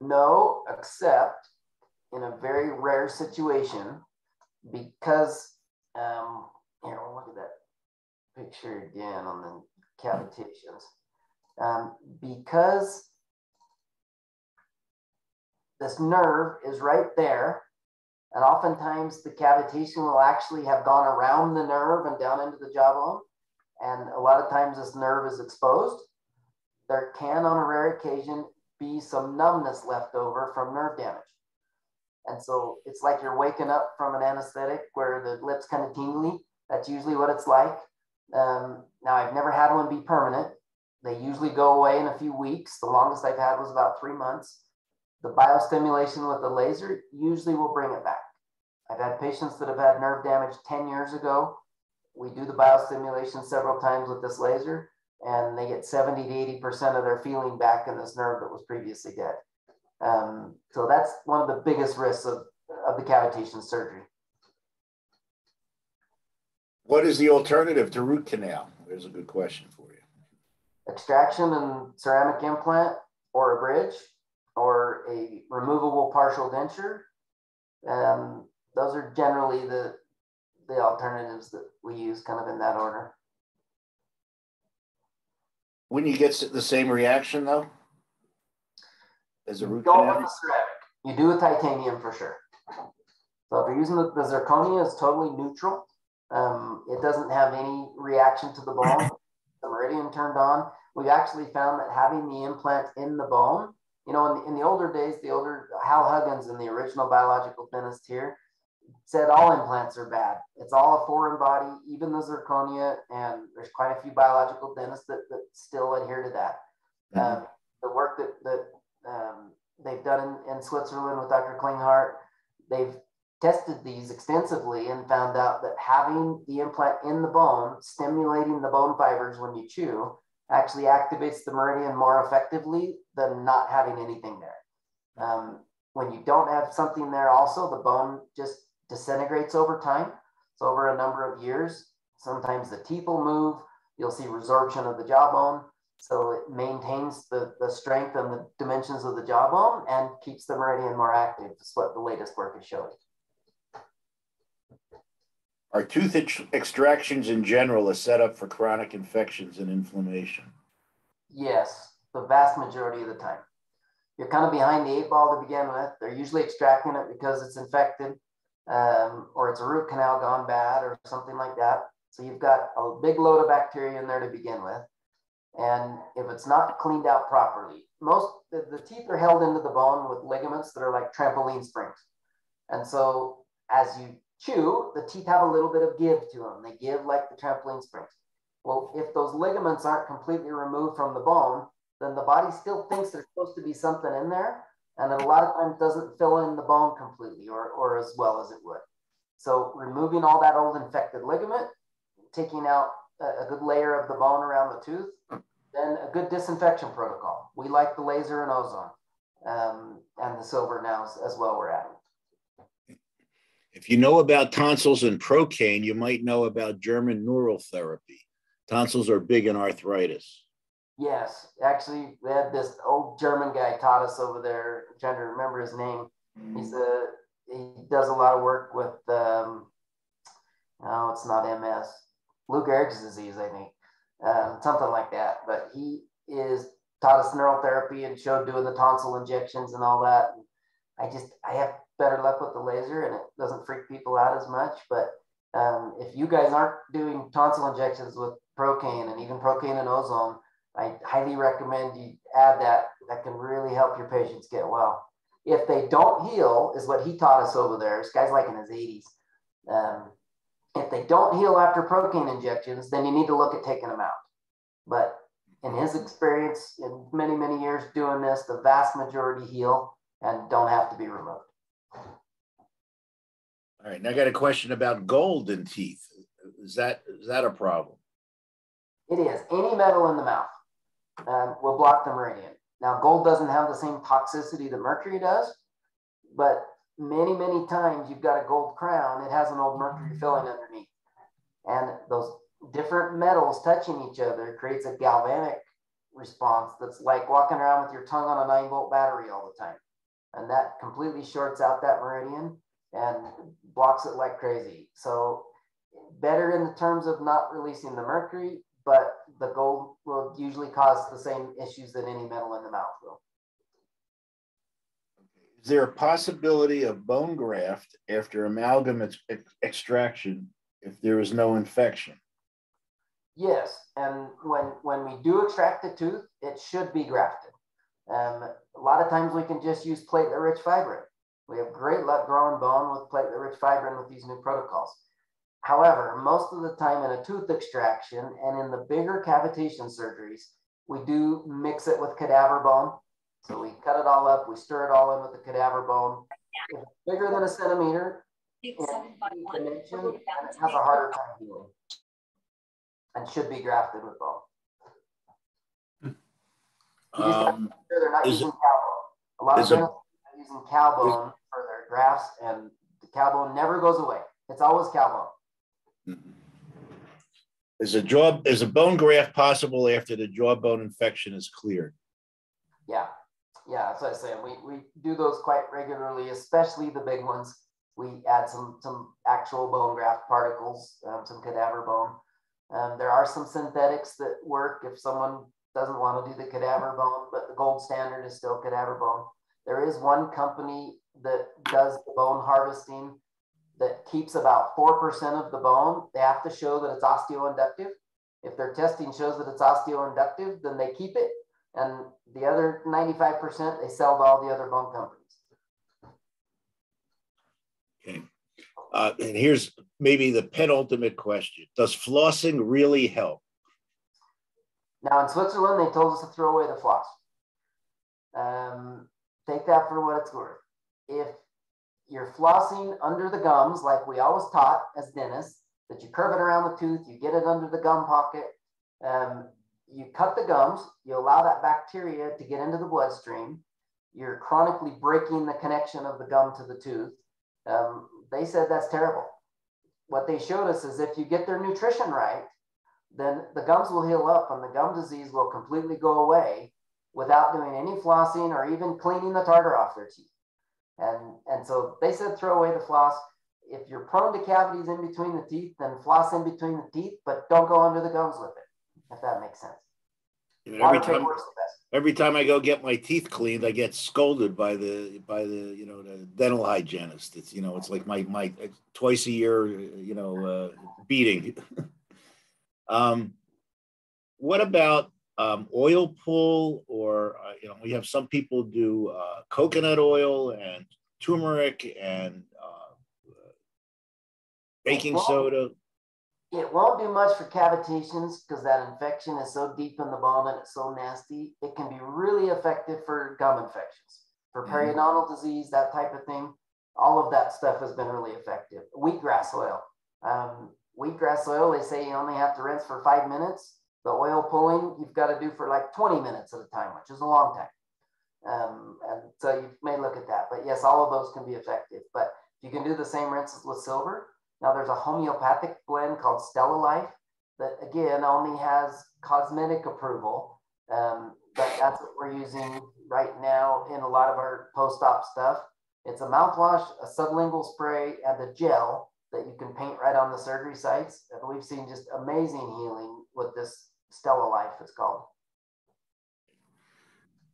No, except in a very rare situation because, um, here, look at that picture again on the cavitations. Um, because this nerve is right there, and oftentimes the cavitation will actually have gone around the nerve and down into the jawbone. And a lot of times this nerve is exposed. There can, on a rare occasion, be some numbness left over from nerve damage. And so it's like you're waking up from an anesthetic where the lips kind of tingly. That's usually what it's like. Um, now, I've never had one be permanent. They usually go away in a few weeks. The longest I've had was about three months. The biostimulation with the laser usually will bring it back. I've had patients that have had nerve damage 10 years ago. We do the biostimulation several times with this laser, and they get 70 to 80% of their feeling back in this nerve that was previously dead. Um, so that's one of the biggest risks of, of the cavitation surgery. What is the alternative to root canal? There's a good question for you. Extraction and ceramic implant or a bridge or a removable partial denture. Um, those are generally the, the alternatives that we use kind of in that order. Wouldn't you get the same reaction though? As a root Don't canal? with ceramic. You do with titanium for sure. So if you're using the, the zirconia, it's totally neutral. Um, it doesn't have any reaction to the bone. *laughs* the meridian turned on. We've actually found that having the implant in the bone, you know, in the, in the older days, the older Hal Huggins and the original biological dentist here said all implants are bad. It's all a foreign body, even the zirconia, and there's quite a few biological dentists that, that still adhere to that. Mm-hmm. Um, the work that, that um, they've done in, in Switzerland with Dr. Klinghardt, they've tested these extensively and found out that having the implant in the bone, stimulating the bone fibers when you chew, actually activates the meridian more effectively than not having anything there. Um, when you don't have something there, also the bone just disintegrates over time. So over a number of years, sometimes the teeth will move. You'll see resorption of the jawbone. So it maintains the, the strength and the dimensions of the jawbone and keeps the meridian more active. That's what the latest work is showing. Are tooth extractions in general a setup for chronic infections and inflammation? Yes, the vast majority of the time. You're kind of behind the eight ball to begin with. They're usually extracting it because it's infected um, or it's a root canal gone bad or something like that. So you've got a big load of bacteria in there to begin with. And if it's not cleaned out properly, most the, the teeth are held into the bone with ligaments that are like trampoline springs. And so as you chew, the teeth have a little bit of give to them. They give like the trampoline springs. Well, if those ligaments aren't completely removed from the bone, then the body still thinks there's supposed to be something in there. And a lot of times doesn't fill in the bone completely or, or as well as it would. So removing all that old infected ligament, taking out a, a good layer of the bone around the tooth, then a good disinfection protocol. We like the laser and ozone um, and the silver now as, as well we're adding. If you know about tonsils and procaine, you might know about German neural therapy. Tonsils are big in arthritis. Yes, actually, we had this old German guy taught us over there. I'm trying to remember his name. He's a he does a lot of work with um, no, it's not MS, Lou Gehrig's disease, I think, um, something like that. But he is taught us neural therapy and showed doing the tonsil injections and all that. And I just I have better luck with the laser and it doesn't freak people out as much. But um, if you guys aren't doing tonsil injections with procaine and even procaine and ozone, I highly recommend you add that. That can really help your patients get well. If they don't heal, is what he taught us over there. This guy's like in his 80s. Um, if they don't heal after procaine injections, then you need to look at taking them out. But in his experience, in many, many years doing this, the vast majority heal and don't have to be removed. All right, now I got a question about gold in teeth. Is that is that a problem? It is. Any metal in the mouth um, will block the meridian. Now, gold doesn't have the same toxicity that mercury does, but many, many times you've got a gold crown, it has an old mercury filling underneath. And those different metals touching each other creates a galvanic response that's like walking around with your tongue on a nine volt battery all the time. And that completely shorts out that meridian and blocks it like crazy. So better in the terms of not releasing the mercury, but the gold will usually cause the same issues that any metal in the mouth will. Is there a possibility of bone graft after amalgam ex extraction if there is no infection? Yes, and when when we do extract the tooth, it should be grafted. Um, a lot of times we can just use platelet-rich fibrin. We have great luck growing bone with platelet-rich fibrin with these new protocols. However, most of the time in a tooth extraction and in the bigger cavitation surgeries, we do mix it with cadaver bone. So we cut it all up, we stir it all in with the cadaver bone. If it's bigger than a centimeter, it has a harder time healing and should be grafted with bone. Um, sure they're not using cow bone. A lot of them are using cow bone for their grafts, and the cow bone never goes away. It's always cow bone. Is a jaw is a bone graft possible after the jawbone infection is cleared? Yeah, yeah, that's what I say. We we do those quite regularly, especially the big ones. we add some some actual bone graft particles, um, some cadaver bone. Um, there are some synthetics that work if someone doesn't want to do the cadaver bone, but the gold standard is still cadaver bone. There is one company that does the bone harvesting that keeps about 4% of the bone. They have to show that it's osteoinductive. If their testing shows that it's osteoinductive, then they keep it. And the other 95%, they sell to all the other bone companies. Okay. Uh, and here's maybe the penultimate question Does flossing really help? Now, in Switzerland, they told us to throw away the floss. Um, take that for what it's worth. If you're flossing under the gums, like we always taught as dentists, that you curve it around the tooth, you get it under the gum pocket, um, you cut the gums, you allow that bacteria to get into the bloodstream, you're chronically breaking the connection of the gum to the tooth. Um, they said that's terrible. What they showed us is if you get their nutrition right, then the gums will heal up and the gum disease will completely go away without doing any flossing or even cleaning the tartar off their teeth. And, and so they said throw away the floss. If you're prone to cavities in between the teeth, then floss in between the teeth, but don't go under the gums with it, if that makes sense. every time, every time I go get my teeth cleaned, I get scolded by the by the you know the dental hygienist. It's you know it's like my my twice a year you know uh, beating. *laughs* um, what about um, oil pull, or uh, you know, we have some people do uh, coconut oil and turmeric and uh, baking soda. It won't do much for cavitations because that infection is so deep in the bone and it's so nasty. It can be really effective for gum infections, for mm-hmm. periodontal mm-hmm. disease, that type of thing. All of that stuff has been really effective. Wheatgrass oil. Um, wheatgrass oil, they say you only have to rinse for five minutes the oil pulling, you've got to do for like 20 minutes at a time, which is a long time. Um, and so you may look at that. But yes, all of those can be effective. But you can do the same rinses with silver. Now there's a homeopathic blend called Stella Life that again only has cosmetic approval. Um, but that's what we're using right now in a lot of our post-op stuff. It's a mouthwash, a sublingual spray, and a gel that you can paint right on the surgery sites. And we've seen just amazing healing with this Stella Life, it's called.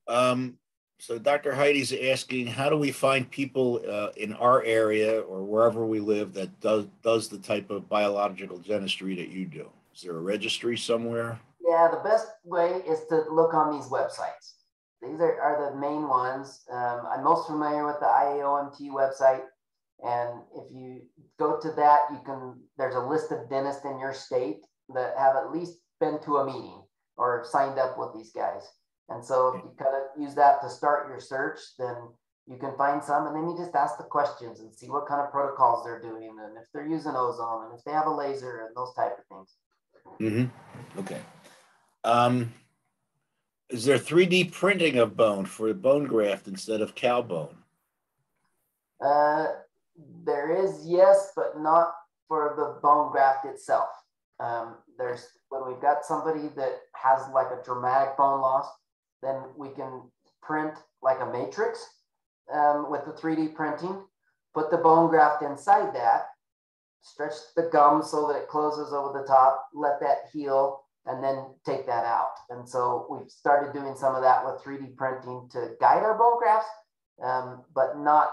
Um, so Dr. Heidi's asking, how do we find people uh, in our area or wherever we live that does does the type of biological dentistry that you do? Is there a registry somewhere? Yeah, the best way is to look on these websites. These are, are the main ones. Um, I'm most familiar with the IAOMT website. And if you go to that, you can, there's a list of dentists in your state that have at least been to a meeting or signed up with these guys. And so if you kind of use that to start your search, then you can find some and then you just ask the questions and see what kind of protocols they're doing and if they're using ozone and if they have a laser and those type of things. Mm-hmm. Okay. Um, is there 3D printing of bone for a bone graft instead of cow bone? Uh, there is, yes, but not for the bone graft itself. Um, there's when we've got somebody that has like a dramatic bone loss, then we can print like a matrix um, with the 3D printing, put the bone graft inside that, stretch the gum so that it closes over the top, let that heal, and then take that out. And so we've started doing some of that with 3D printing to guide our bone grafts, um, but not,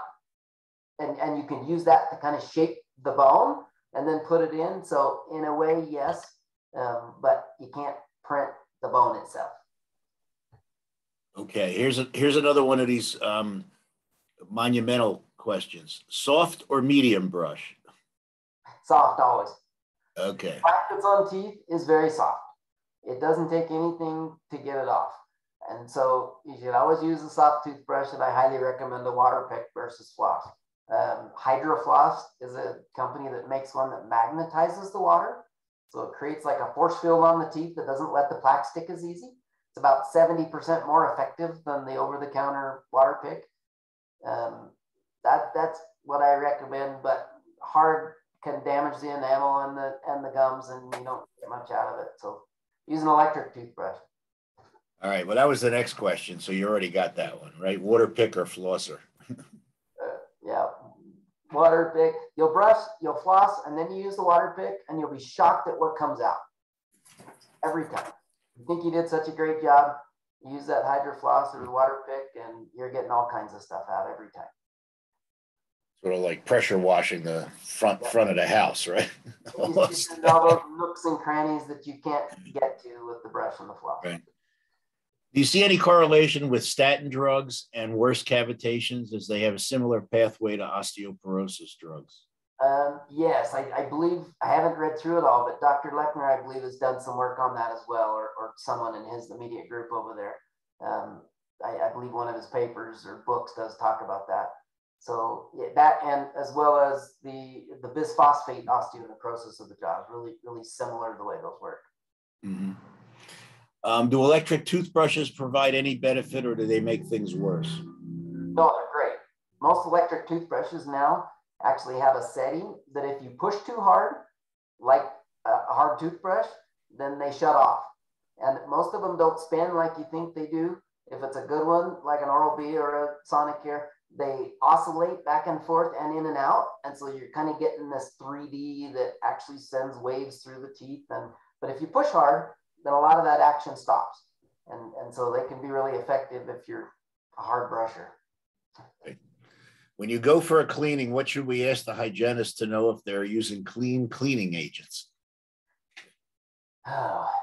and, and you can use that to kind of shape the bone and then put it in. So in a way, yes, um, but you can't print the bone itself. Okay, here's a, here's another one of these um, monumental questions: soft or medium brush? Soft always. Okay. Practice on teeth is very soft. It doesn't take anything to get it off. And so you should always use a soft toothbrush, and I highly recommend a water pick versus floss. Um, Hydrofloss is a company that makes one that magnetizes the water. So it creates like a force field on the teeth that doesn't let the plaque stick as easy. It's about 70% more effective than the over-the-counter water pick. Um, that, that's what I recommend, but hard can damage the enamel and the, and the gums and you don't get much out of it. So use an electric toothbrush. All right. Well, that was the next question. So you already got that one, right? Water pick or flosser? *laughs* uh, yeah. Water pick. You'll brush, you'll floss, and then you use the water pick, and you'll be shocked at what comes out every time. You think you did such a great job. use that hydro floss or the water pick, and you're getting all kinds of stuff out every time. Sort of like pressure washing the front yeah. front of the house, right? *laughs* all those nooks and crannies that you can't get to with the brush and the floss. Right. Do you see any correlation with statin drugs and worse cavitations as they have a similar pathway to osteoporosis drugs? Um, yes, I, I, believe I haven't read through it all, but Dr. Lechner, I believe, has done some work on that as well, or, or someone in his immediate group over there. Um, I, I, believe one of his papers or books does talk about that. So yeah, that and as well as the the bisphosphate osteonecrosis of the jaws, really really similar to the way those work. Mm-hmm. Um, do electric toothbrushes provide any benefit, or do they make things worse? No, they're great. Most electric toothbrushes now actually have a setting that if you push too hard, like a hard toothbrush, then they shut off. And most of them don't spin like you think they do. If it's a good one, like an Oral B or a Sonicare, they oscillate back and forth and in and out. And so you're kind of getting this 3D that actually sends waves through the teeth. And but if you push hard, then a lot of that action stops. And, and so they can be really effective if you're a hard brusher. When you go for a cleaning, what should we ask the hygienist to know if they're using clean cleaning agents? Oh, *sighs*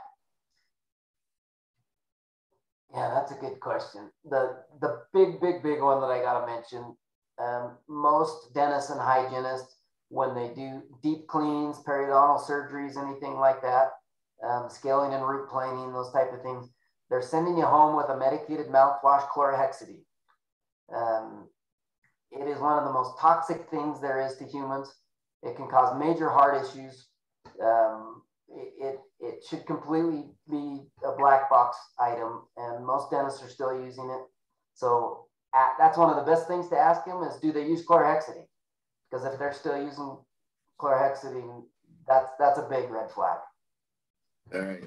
yeah, that's a good question. The the big, big, big one that I gotta mention. Um, most dentists and hygienists, when they do deep cleans, periodontal surgeries, anything like that, um, scaling and root planing, those type of things, they're sending you home with a medicated mouthwash chlorhexidine. Um, it is one of the most toxic things there is to humans. It can cause major heart issues. Um, it, it, it should completely be a black box item, and most dentists are still using it. So at, that's one of the best things to ask them is do they use chlorhexidine? Because if they're still using chlorhexidine, that's that's a big red flag. All right.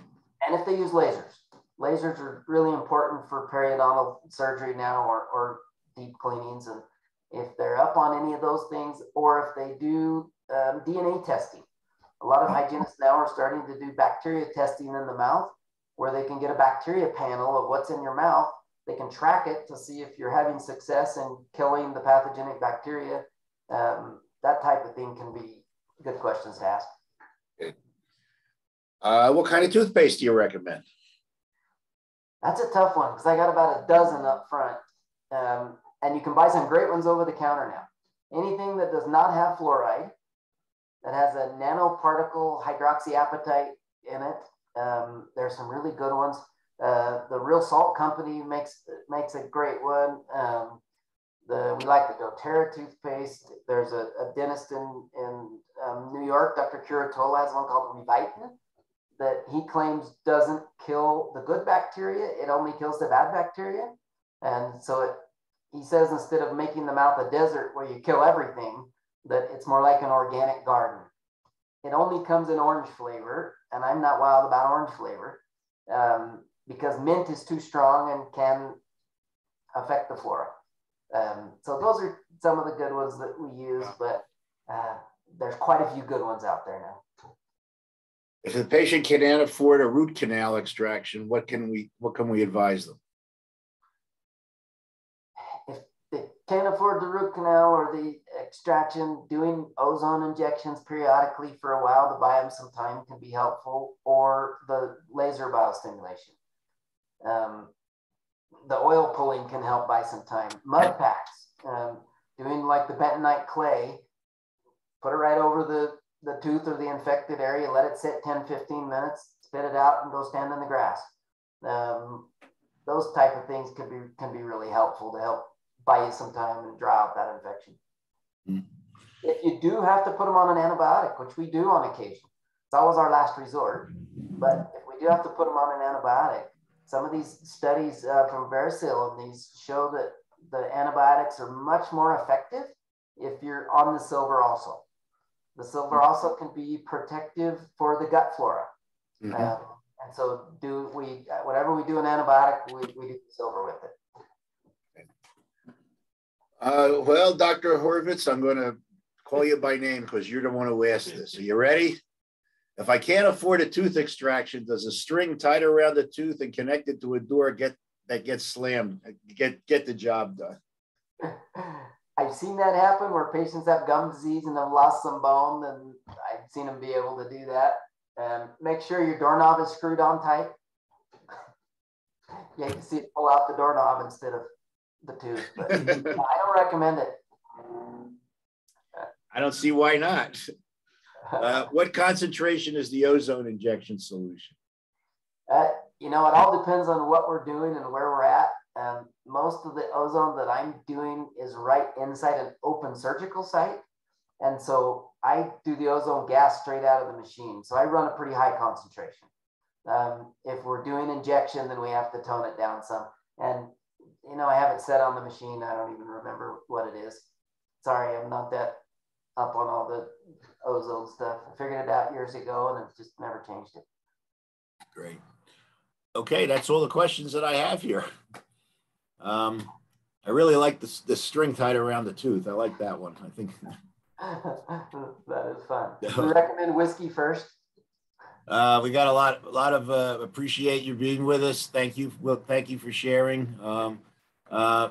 And if they use lasers, lasers are really important for periodontal surgery now or, or deep cleanings. And if they're up on any of those things, or if they do um, DNA testing, a lot of hygienists now are starting to do bacteria testing in the mouth where they can get a bacteria panel of what's in your mouth. They can track it to see if you're having success in killing the pathogenic bacteria. Um, that type of thing can be good questions to ask. Uh, what kind of toothpaste do you recommend? That's a tough one because I got about a dozen up front. Um, and you can buy some great ones over the counter now. Anything that does not have fluoride, that has a nanoparticle hydroxyapatite in it. Um, there's some really good ones. Uh, the Real Salt Company makes makes a great one. Um, the we like the DoTerra toothpaste. There's a, a dentist in in um, New York, Dr. Curatola, has one called Revitin that he claims doesn't kill the good bacteria; it only kills the bad bacteria. And so it, he says instead of making the mouth a desert where you kill everything, that it's more like an organic garden. It only comes in orange flavor, and I'm not wild about orange flavor um, because mint is too strong and can affect the flora. Um, so those are some of the good ones that we use, but uh, there's quite a few good ones out there now. If the patient can't afford a root canal extraction, what can we what can we advise them? If they can't afford the root canal or the extraction, doing ozone injections periodically for a while to buy them some time can be helpful, or the laser biostimulation. Um, the oil pulling can help buy some time. Mud packs, um, doing like the bentonite clay, put it right over the, the tooth or the infected area, let it sit 10, 15 minutes, spit it out and go stand in the grass. Um, those type of things can be, can be really helpful to help buy you some time and dry out that infection. Mm. If you do have to put them on an antibiotic, which we do on occasion, it's always our last resort. But if we do have to put them on an antibiotic, some of these studies uh, from Verisil and these show that the antibiotics are much more effective if you're on the silver also. The silver also can be protective for the gut flora. Mm-hmm. Um, and so do we, whatever we do an antibiotic, we, we do silver with it. Uh, well, Dr. Horvitz, I'm going to call you by name because you're the one who asked this. Are you ready? If I can't afford a tooth extraction, does a string tied around the tooth and connected to a door get that gets slammed? Get get the job done. I've seen that happen where patients have gum disease and have lost some bone, and I've seen them be able to do that. And make sure your doorknob is screwed on tight. yeah, you can see it pull out the doorknob instead of the tooth, but *laughs* I don't recommend it. I don't see why not. Uh, what concentration is the ozone injection solution? Uh, you know, it all depends on what we're doing and where we're at. Most of the ozone that I'm doing is right inside an open surgical site. And so I do the ozone gas straight out of the machine. So I run a pretty high concentration. Um, if we're doing injection, then we have to tone it down some. And, you know, I have it set on the machine. I don't even remember what it is. Sorry, I'm not that up on all the ozone stuff. I figured it out years ago and I've just never changed it. Great. Okay, that's all the questions that I have here. *laughs* Um, I really like the, the string tied around the tooth. I like that one. I think *laughs* that is fun. *laughs* Do we recommend whiskey first? Uh, we got a lot, a lot of uh, appreciate you being with us. Thank you. Well, thank you for sharing. Um, uh,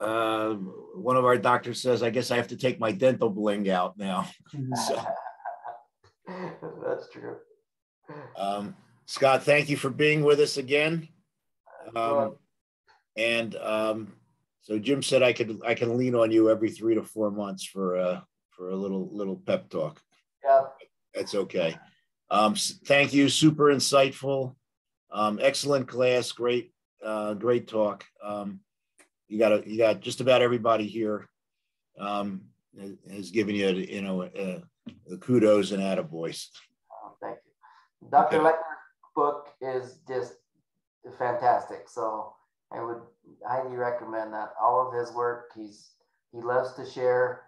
uh, one of our doctors says, I guess I have to take my dental bling out now. *laughs* so, That's true. um, Scott, thank you for being with us again. Um, and um, so Jim said I could I can lean on you every three to four months for uh, for a little little pep talk. Yeah. That's okay. Um, thank you. Super insightful. Um, excellent class. Great, uh, great talk. Um, you got a, you got just about everybody here um, has given you you know uh, kudos and attaboys. Oh, thank you. Dr. Okay. Lechner's book is just fantastic. So I would highly recommend that. All of his work, he's he loves to share.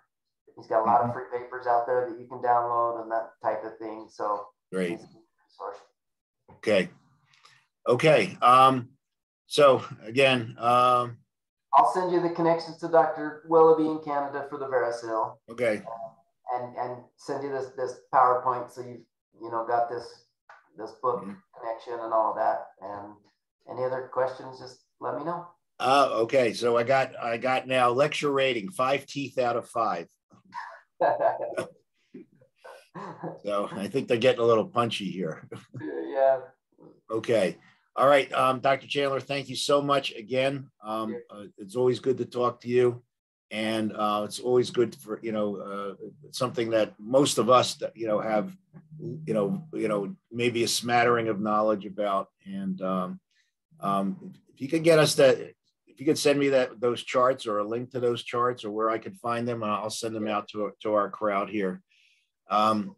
He's got a lot of mm-hmm. free papers out there that you can download and that type of thing. So great. Okay. Okay. Um, so again, um, I'll send you the connections to Dr. Willoughby in Canada for the Vericel. Okay. And and send you this this PowerPoint so you've you know got this this book mm-hmm. connection and all of that. And any other questions, just let me know. Uh, okay, so I got I got now lecture rating five teeth out of five. *laughs* so I think they're getting a little punchy here. yeah. Okay. All right, um, Dr. Chandler, thank you so much again. Um, uh, it's always good to talk to you, and uh, it's always good for you know uh, something that most of us you know have you know you know maybe a smattering of knowledge about. And um, um, if you could get us that, if you could send me that those charts or a link to those charts or where I could find them, I'll send them out to to our crowd here. Um,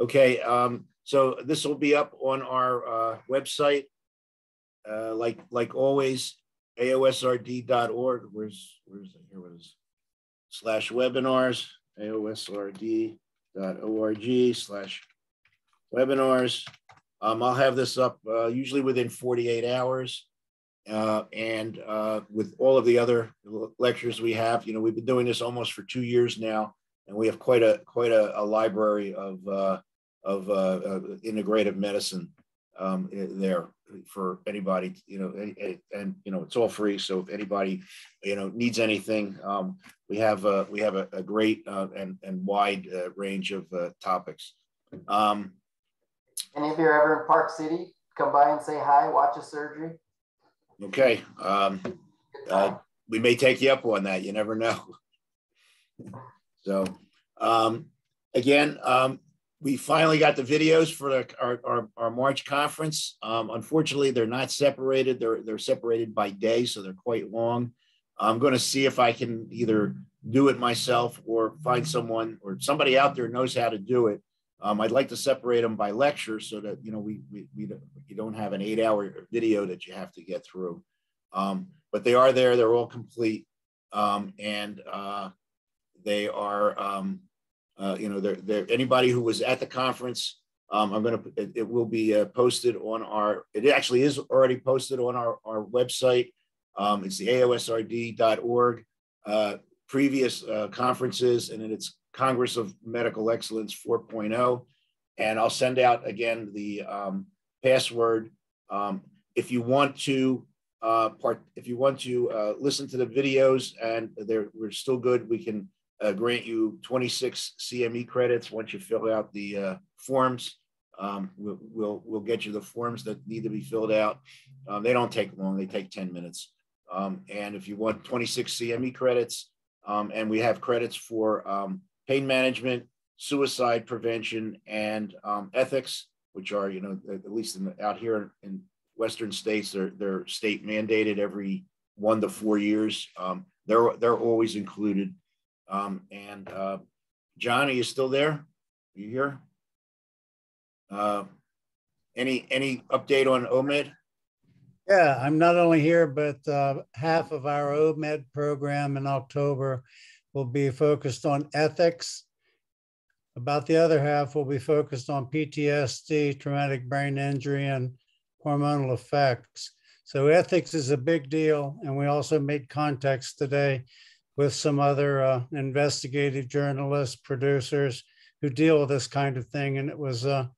okay, um, so this will be up on our uh, website uh, like like always, aosrd.org. Where's where's it? Here it is. Slash webinars, aosrd.org slash webinars. Um, I'll have this up uh, usually within 48 hours. Uh, and uh, with all of the other lectures we have, you know, we've been doing this almost for two years now, and we have quite a quite a, a library of uh, of uh, integrative medicine um, there for anybody, you know, and, and, you know, it's all free. So if anybody, you know, needs anything, um, we have a, we have a, a great uh, and, and wide uh, range of uh, topics. Um, and if you're ever in Park City, come by and say hi, watch a surgery. Okay. Um, uh, we may take you up on that. You never know. *laughs* so, um, again, um, we finally got the videos for the, our, our, our, March conference. Um, unfortunately, they're not separated. They're, they're separated by day, so they're quite long. I'm going to see if I can either do it myself or find someone or somebody out there knows how to do it. Um, I'd like to separate them by lecture so that you know we, we, we you don't have an eight hour video that you have to get through. Um, but they are there. They're all complete, um, and uh, they are um, uh, you know, there, there, anybody who was at the conference, um, I'm going to, it, it, will be uh, posted on our, it actually is already posted on our, our website. Um, it's the aosrd.org. Uh, previous uh, conferences, and then it's Congress of Medical Excellence 4.0. And I'll send out again the um, password. Um, if you want to uh, part, if you want to uh, listen to the videos and they're we're still good, we can uh, grant you 26 CME credits once you fill out the uh, forms. Um, we'll, we'll, we'll get you the forms that need to be filled out. Um, they don't take long; they take 10 minutes. Um, and if you want 26 CME credits, um, and we have credits for pain management, suicide prevention, and um, ethics, which are, you know, at least in, out here in Western states, they're, they're state mandated every one to four years. Um, they're, they're always included. Um, and uh, John, are you still there? Are you here? Uh, any any update on OMED? Yeah, I'm not only here, but uh, half of our OMED program in October will be focused on ethics. About the other half will be focused on PTSD, traumatic brain injury, and hormonal effects. So ethics is a big deal. And we also made contacts today with some other uh, investigative journalists, producers who deal with this kind of thing. And it was a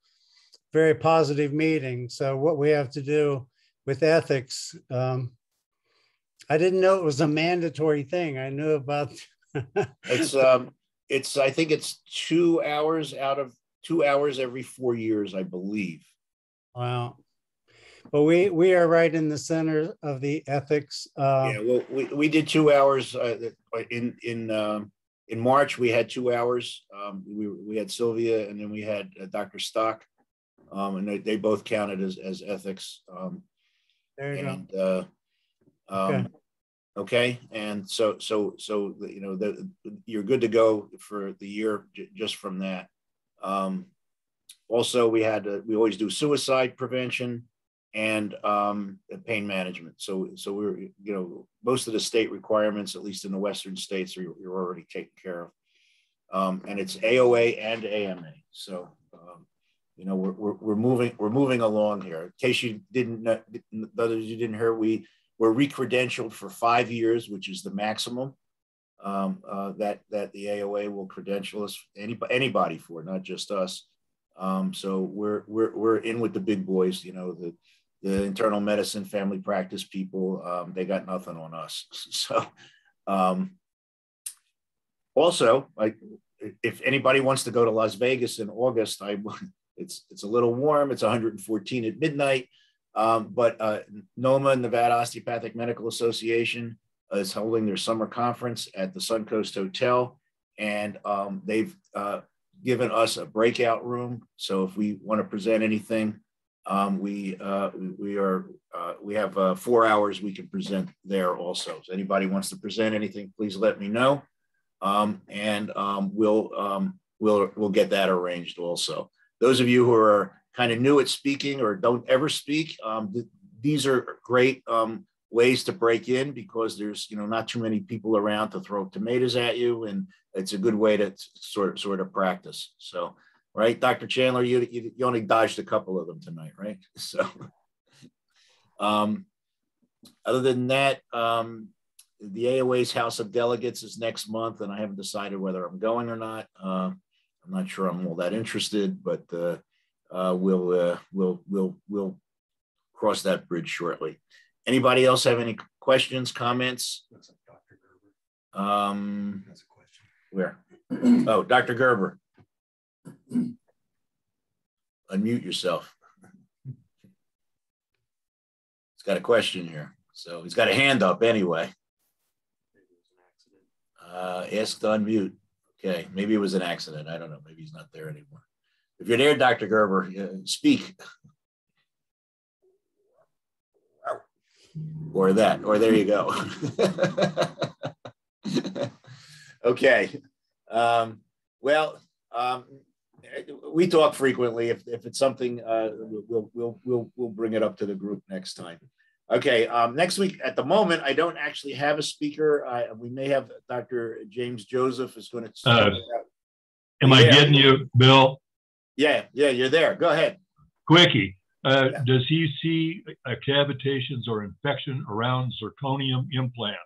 very positive meeting. So what we have to do with ethics, um, I didn't know it was a mandatory thing. I knew about it's *laughs* um it's I think it's two hours out of two hours every four years, I believe. Wow. But we we are right in the center of the ethics. Uh, yeah, well, we, we did two hours uh, in in um, in March. We had two hours. Um, we we had Sylvia, and then we had uh, Dr. Stock, um, and they, they both counted as as ethics. Um, there you and, go. Uh. Um, okay and so so so you know the, you're good to go for the year j- just from that. Um, also we had to, we always do suicide prevention and um, pain management. So so we're you know most of the state requirements at least in the western states are you're already taken care of. Um, and it's aoa and ama so um, you know we're, we're, we're moving we're moving along here. In case you didn't know others you didn't hear we we're recredentialed for five years, which is the maximum um, uh, that that the AOA will credential us any, anybody for, not just us. Um, so we're we're we're in with the big boys. You know the the internal medicine, family practice people. Um, they got nothing on us. *laughs* So um, also, if anybody wants to go to Las Vegas in August, I *laughs* it's it's a little warm. It's 114 at midnight. Um, but uh, NOMA, Nevada Osteopathic Medical Association, is holding their summer conference at the Suncoast Hotel, and um, they've uh, given us a breakout room. So if we want to present anything, um, we uh, we are uh, we have uh, four hours we can present there also. So anybody wants to present anything, please let me know, um, and um, we'll um, we'll we'll get that arranged also. Those of you who are kind of new at speaking or don't ever speak, um, th- these are great um, ways to break in because there's you know not too many people around to throw tomatoes at you, and it's a good way to sort of, sort of practice. So, right, Dr. Chandler, you you, you only dodged a couple of them tonight, right? *laughs* So, um, other than that, um, the AOA's House of Delegates is next month, and I haven't decided whether I'm going or not. Uh, I'm not sure I'm all that interested, but uh, we'll uh, we'll we'll we'll cross that bridge shortly. Anybody else have any questions, comments? Like Dr. Gerber. Um, That's a question. Where? oh, Dr. Gerber. Unmute yourself. He's got a question here. So he's got a hand up anyway. Uh, ask to unmute. Okay, maybe it was an accident. I don't know. Maybe he's not there anymore. If you're there, Dr. Gerber, uh, speak. Or that, or there you go. *laughs* okay. Um, well, um, we talk frequently. If, if it's something, uh, we'll, we'll, we'll, we'll bring it up to the group next time. Okay, um, next week, at the moment, I don't actually have a speaker. Uh, we may have Dr. James Joseph is going to. Uh, am I getting you, Bill? Yeah, yeah, you're there. Go ahead. Quickie. Uh, yeah. Does he see uh, cavitations or infection around zirconium implants?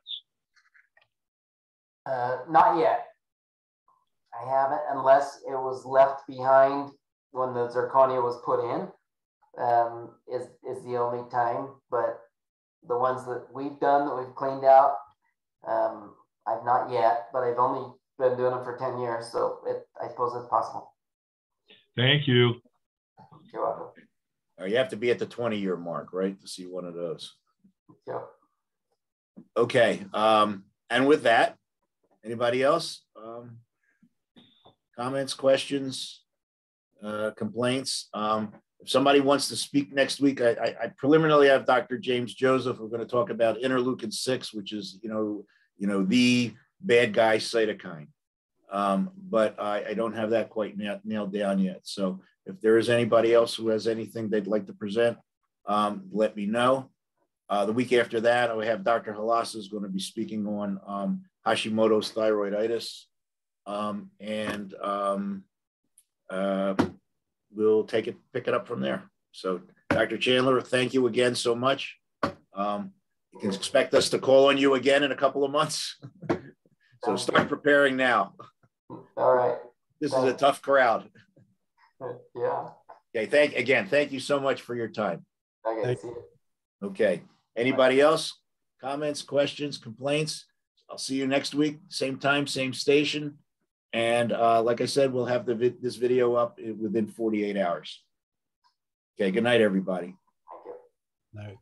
Uh, not yet. I haven't, unless it was left behind when the zirconia was put in. Um, is is the only time, but the ones that we've done that we've cleaned out, um, I've not yet, but I've only been doing them for ten years, so it, I suppose it's possible. Thank you. You're welcome. Or you have to be at the 20 year mark, right, to see one of those. Yep. Okay. Um, and with that, anybody else? Um, comments, questions, uh, complaints? Um, if somebody wants to speak next week, I, I, I preliminarily have Dr. James Joseph. We're going to talk about interleukin six, which is you know you know the bad guy cytokine. Um, but I, I, don't have that quite nailed down yet. So if there is anybody else who has anything they'd like to present, um, let me know. Uh, the week after that, I have Dr. Halasa is going to be speaking on um, Hashimoto's thyroiditis. Um, and um, uh, we'll take it, pick it up from there. So, Dr. Chandler, thank you again so much. Um, you can expect us to call on you again in a couple of months. *laughs* so start preparing now. All right. This Thanks. is a tough crowd. *laughs* Yeah. Okay. Thank again. Thank you so much for your time. Okay. Okay. Anybody else? Comments, questions, complaints? I'll see you next week, same time, same station. And uh, like I said, we'll have the vi this video up within 48 hours. Okay. Good night, everybody. Thank you. Night.